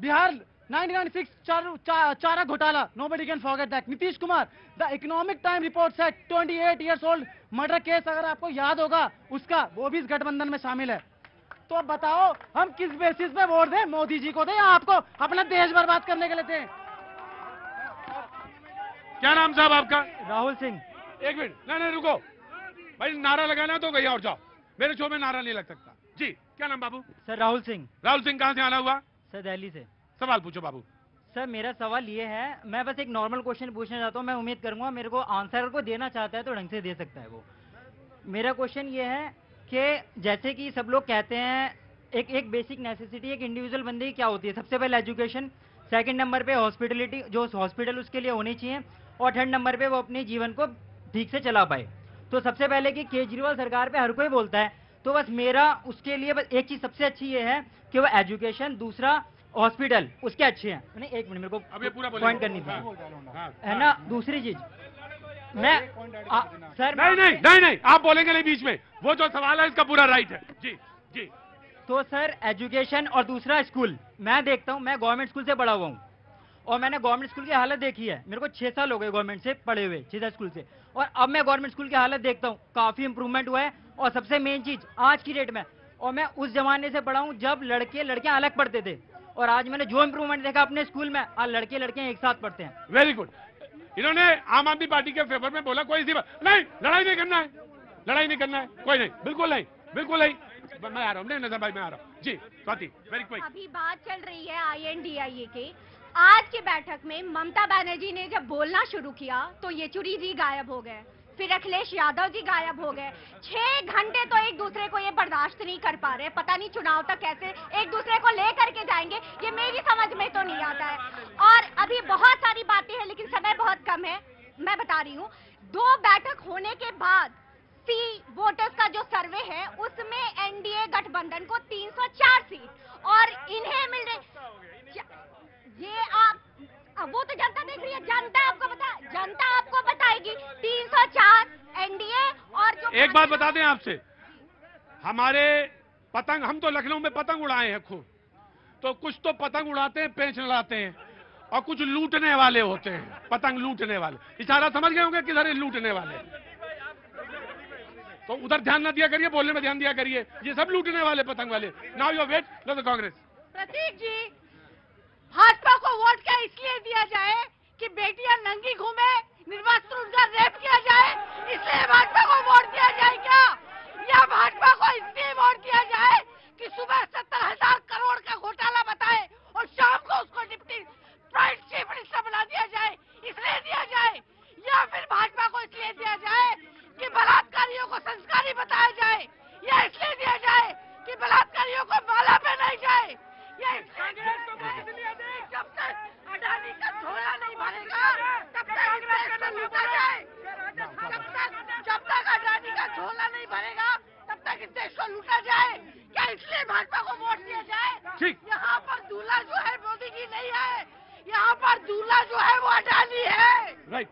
Bihar 1996 Char, Cha- Chara Ghotala, nobody can forget that. Nitish Kumar, the Economic Time report said 28 years old murder case अगर आपको याद होगा उसका वो भी इस गठबंधन में शामिल है। तो अब बताओ हम किस बेसिस पे वोट दें? मोदी जी को दें या आपको अपना देश बर्बाद करने के लिए दें? क्या नाम साहब आपका? राहुल सिंह। एक मिनट। नहीं नहीं रुको। भाई नारा लगाना है तो कहीं और जाओ। मेरे शो में नारा नहीं लग सकता। जी क्या नाम बाबू? सर राहुल सिंह। राहुल सिंह कहाँ से आना हुआ? सर दिल्ली से। सवाल पूछो बाबू। सर, मेरा सवाल ये है, मैं बस एक नॉर्मल क्वेश्चन पूछना चाहता हूँ, मैं उम्मीद करूँगा मेरे को आंसर को देना चाहता है तो ढंग से दे सकता है वो। मेरा क्वेश्चन ये है कि जैसे कि सब लोग कहते हैं, एक एक बेसिक नेसेसिटी एक इंडिविजुअल बंदे की क्या होती है? सबसे पहले एजुकेशन सेकंड नंबर पे हॉस्पिटलिटी जो हॉस्पिटल उसके लिए होनी चाहिए, और थर्ड नंबर पे वो अपने जीवन को ठीक से चला पाए। तो सबसे पहले कि केजरीवाल सरकार पे हर कोई बोलता है तो बस मेरा, उसके लिए बस एक चीज़ सबसे अच्छी ये है कि वो एजुकेशन दूसरा हॉस्पिटल उसके अच्छे हैं। नहीं एक मिनट मेरे को अब ये पूरा पॉइंट करनी हाँ, थी। हाँ, है। ना? दूसरी चीज़। मैं आ, सर नहीं नहीं नहीं नहीं आप बोलेंगे नहीं बीच में। वो जो सवाल है इसका पूरा राइट है। जी जी। तो सर एजुकेशन और दूसरा स्कूल मैं देखता हूँ मैं गवर्नमेंट स्कूल से पढ़ा हुआ हूँ। और मैंने गवर्नमेंट स्कूल की हालत देखी है। मेरे को छह साल हो गए गवर्नमेंट से पढ़े हुए छह साल स्कूल से। और अब मैं गवर्नमेंट स्कूल की हालत देखता हूँ। काफ़ी इंप्रूवमेंट हुआ है। और सबसे मेन चीज़ आज की डेट में। और मैं उस जमाने से पढ़ा हूँ जब लड़के लड़कियाँ अलग पढ़ते थे। और आज मैंने जो इंप्रूवमेंट देखा अपने स्कूल में आज लड़के लड़के एक साथ पढ़ते हैं। वेरी गुड इन्होंने आम आदमी पार्टी के फेवर में बोला कोई सी बात नहीं लड़ाई नहीं करना है। लड़ाई नहीं करना है। कोई नहीं बिल्कुल नहीं बिल्कुल नहीं। मैं आ रहा हूँ नहीं नज़र भाई मैं आ रहा हूँ। जी स्वाति वेरी क्विक अभी बात चल रही है आईएनडीआईए की। आज की बैठक में ममता बनर्जी ने जब बोलना शुरू किया तो येचुरी जी गायब हो गए। फिर अखिलेश यादव जी गायब हो गए। छह घंटे तो एक दूसरे को ये बर्दाश्त नहीं कर पा रहे। पता नहीं चुनाव तक कैसे एक दूसरे को ले करके जाएँगे ये मेरी समझ में तो नहीं आता है। और अभी बहुत सारी बातें हैं लेकिन समय बहुत कम है। मैं बता रही हूँ दो बैठक होने के बाद सी वोटर्स का जो सर्वे है उसमें एनडीए गठबंधन को 304 सीट और इन्हें मिल रहे ये आप वो तो जनता देख रही है। जनता आपको बता जनता आपको बताएगी। 304 एनडीए और जो एक बात बता दें आपसे। हमारे पतंग हम तो लखनऊ में पतंग उड़ाए हैं खूब। तो कुछ तो पतंग उड़ाते हैं पेंच लड़ाते हैं और कुछ लूटने वाले होते हैं। पतंग लूटने वाले। इशारा समझ गए होंगे किधर लूटने वाले तो उधर ध्यान ना दिया करिए बोलने में ध्यान दिया करिए। ये सब लूटने वाले पतंग वाले। Now your wait no the Congress Prateek ji Bhajpa को वोट क्या इसलिए दिया जाए कि बेटियाँ नंगी घूमे निर्वाचन उनका रेप किया जाए? इसलिए भाजपा को वोट दिया जाए क्या? या भाजपा को इसलिए वोट दिया जाए कि सुबह सत्तर हज़ार करोड़ का घोटाला बताए और शाम को उसको डिप्टी प्राइम चीफ मिनिस्टर बना दिया जाए? इसलिए दिया जाए? या फिर भाजपा को इसलिए दिया जाए कि बलात्कारियों को संस्कारी बताया जाए? या इसलिए दिया जाए कि बलात्कारियों को माला पहनाई जाए? या इसलिए दिया जाए जब तक अडानी का झोला नहीं भरेगा तब तक देश लूटा जाए। जब तक जब तक अडानी का झोला नहीं भरेगा तब तक इस देश को लूटा जाए। क्या इसलिए भाजपा को वोट दिया जाए? यहाँ पर दूल्हा जो है मोदी जी नहीं है। यहाँ पर दूल्हा जो है वो अडानी है। राइट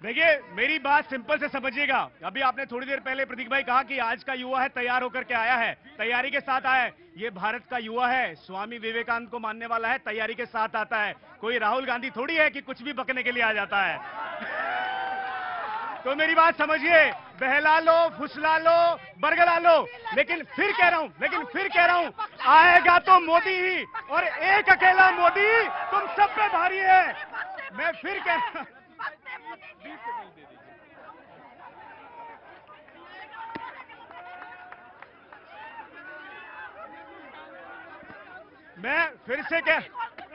देखिए, मेरी बात सिंपल से समझिएगा। अभी आपने थोड़ी देर पहले प्रतीक भाई कहा कि आज का युवा है, तैयार होकर के आया है। तैयारी के साथ आया है। ये भारत का युवा है, स्वामी विवेकानंद को मानने वाला है, तैयारी के साथ आता है। कोई राहुल गांधी थोड़ी है कि कुछ भी बकने के लिए आ जाता है? तो मेरी बात समझिए, बहला लो, फुसला लो, बरगला लो। लेकिन फिर कह रहा हूँ, लेकिन फिर कह रहा हूँ, आएगा तो मोदी ही, और एक अकेला मोदी तुम सब पे भारी है। मैं फिर कह रहा मैं फिर से कह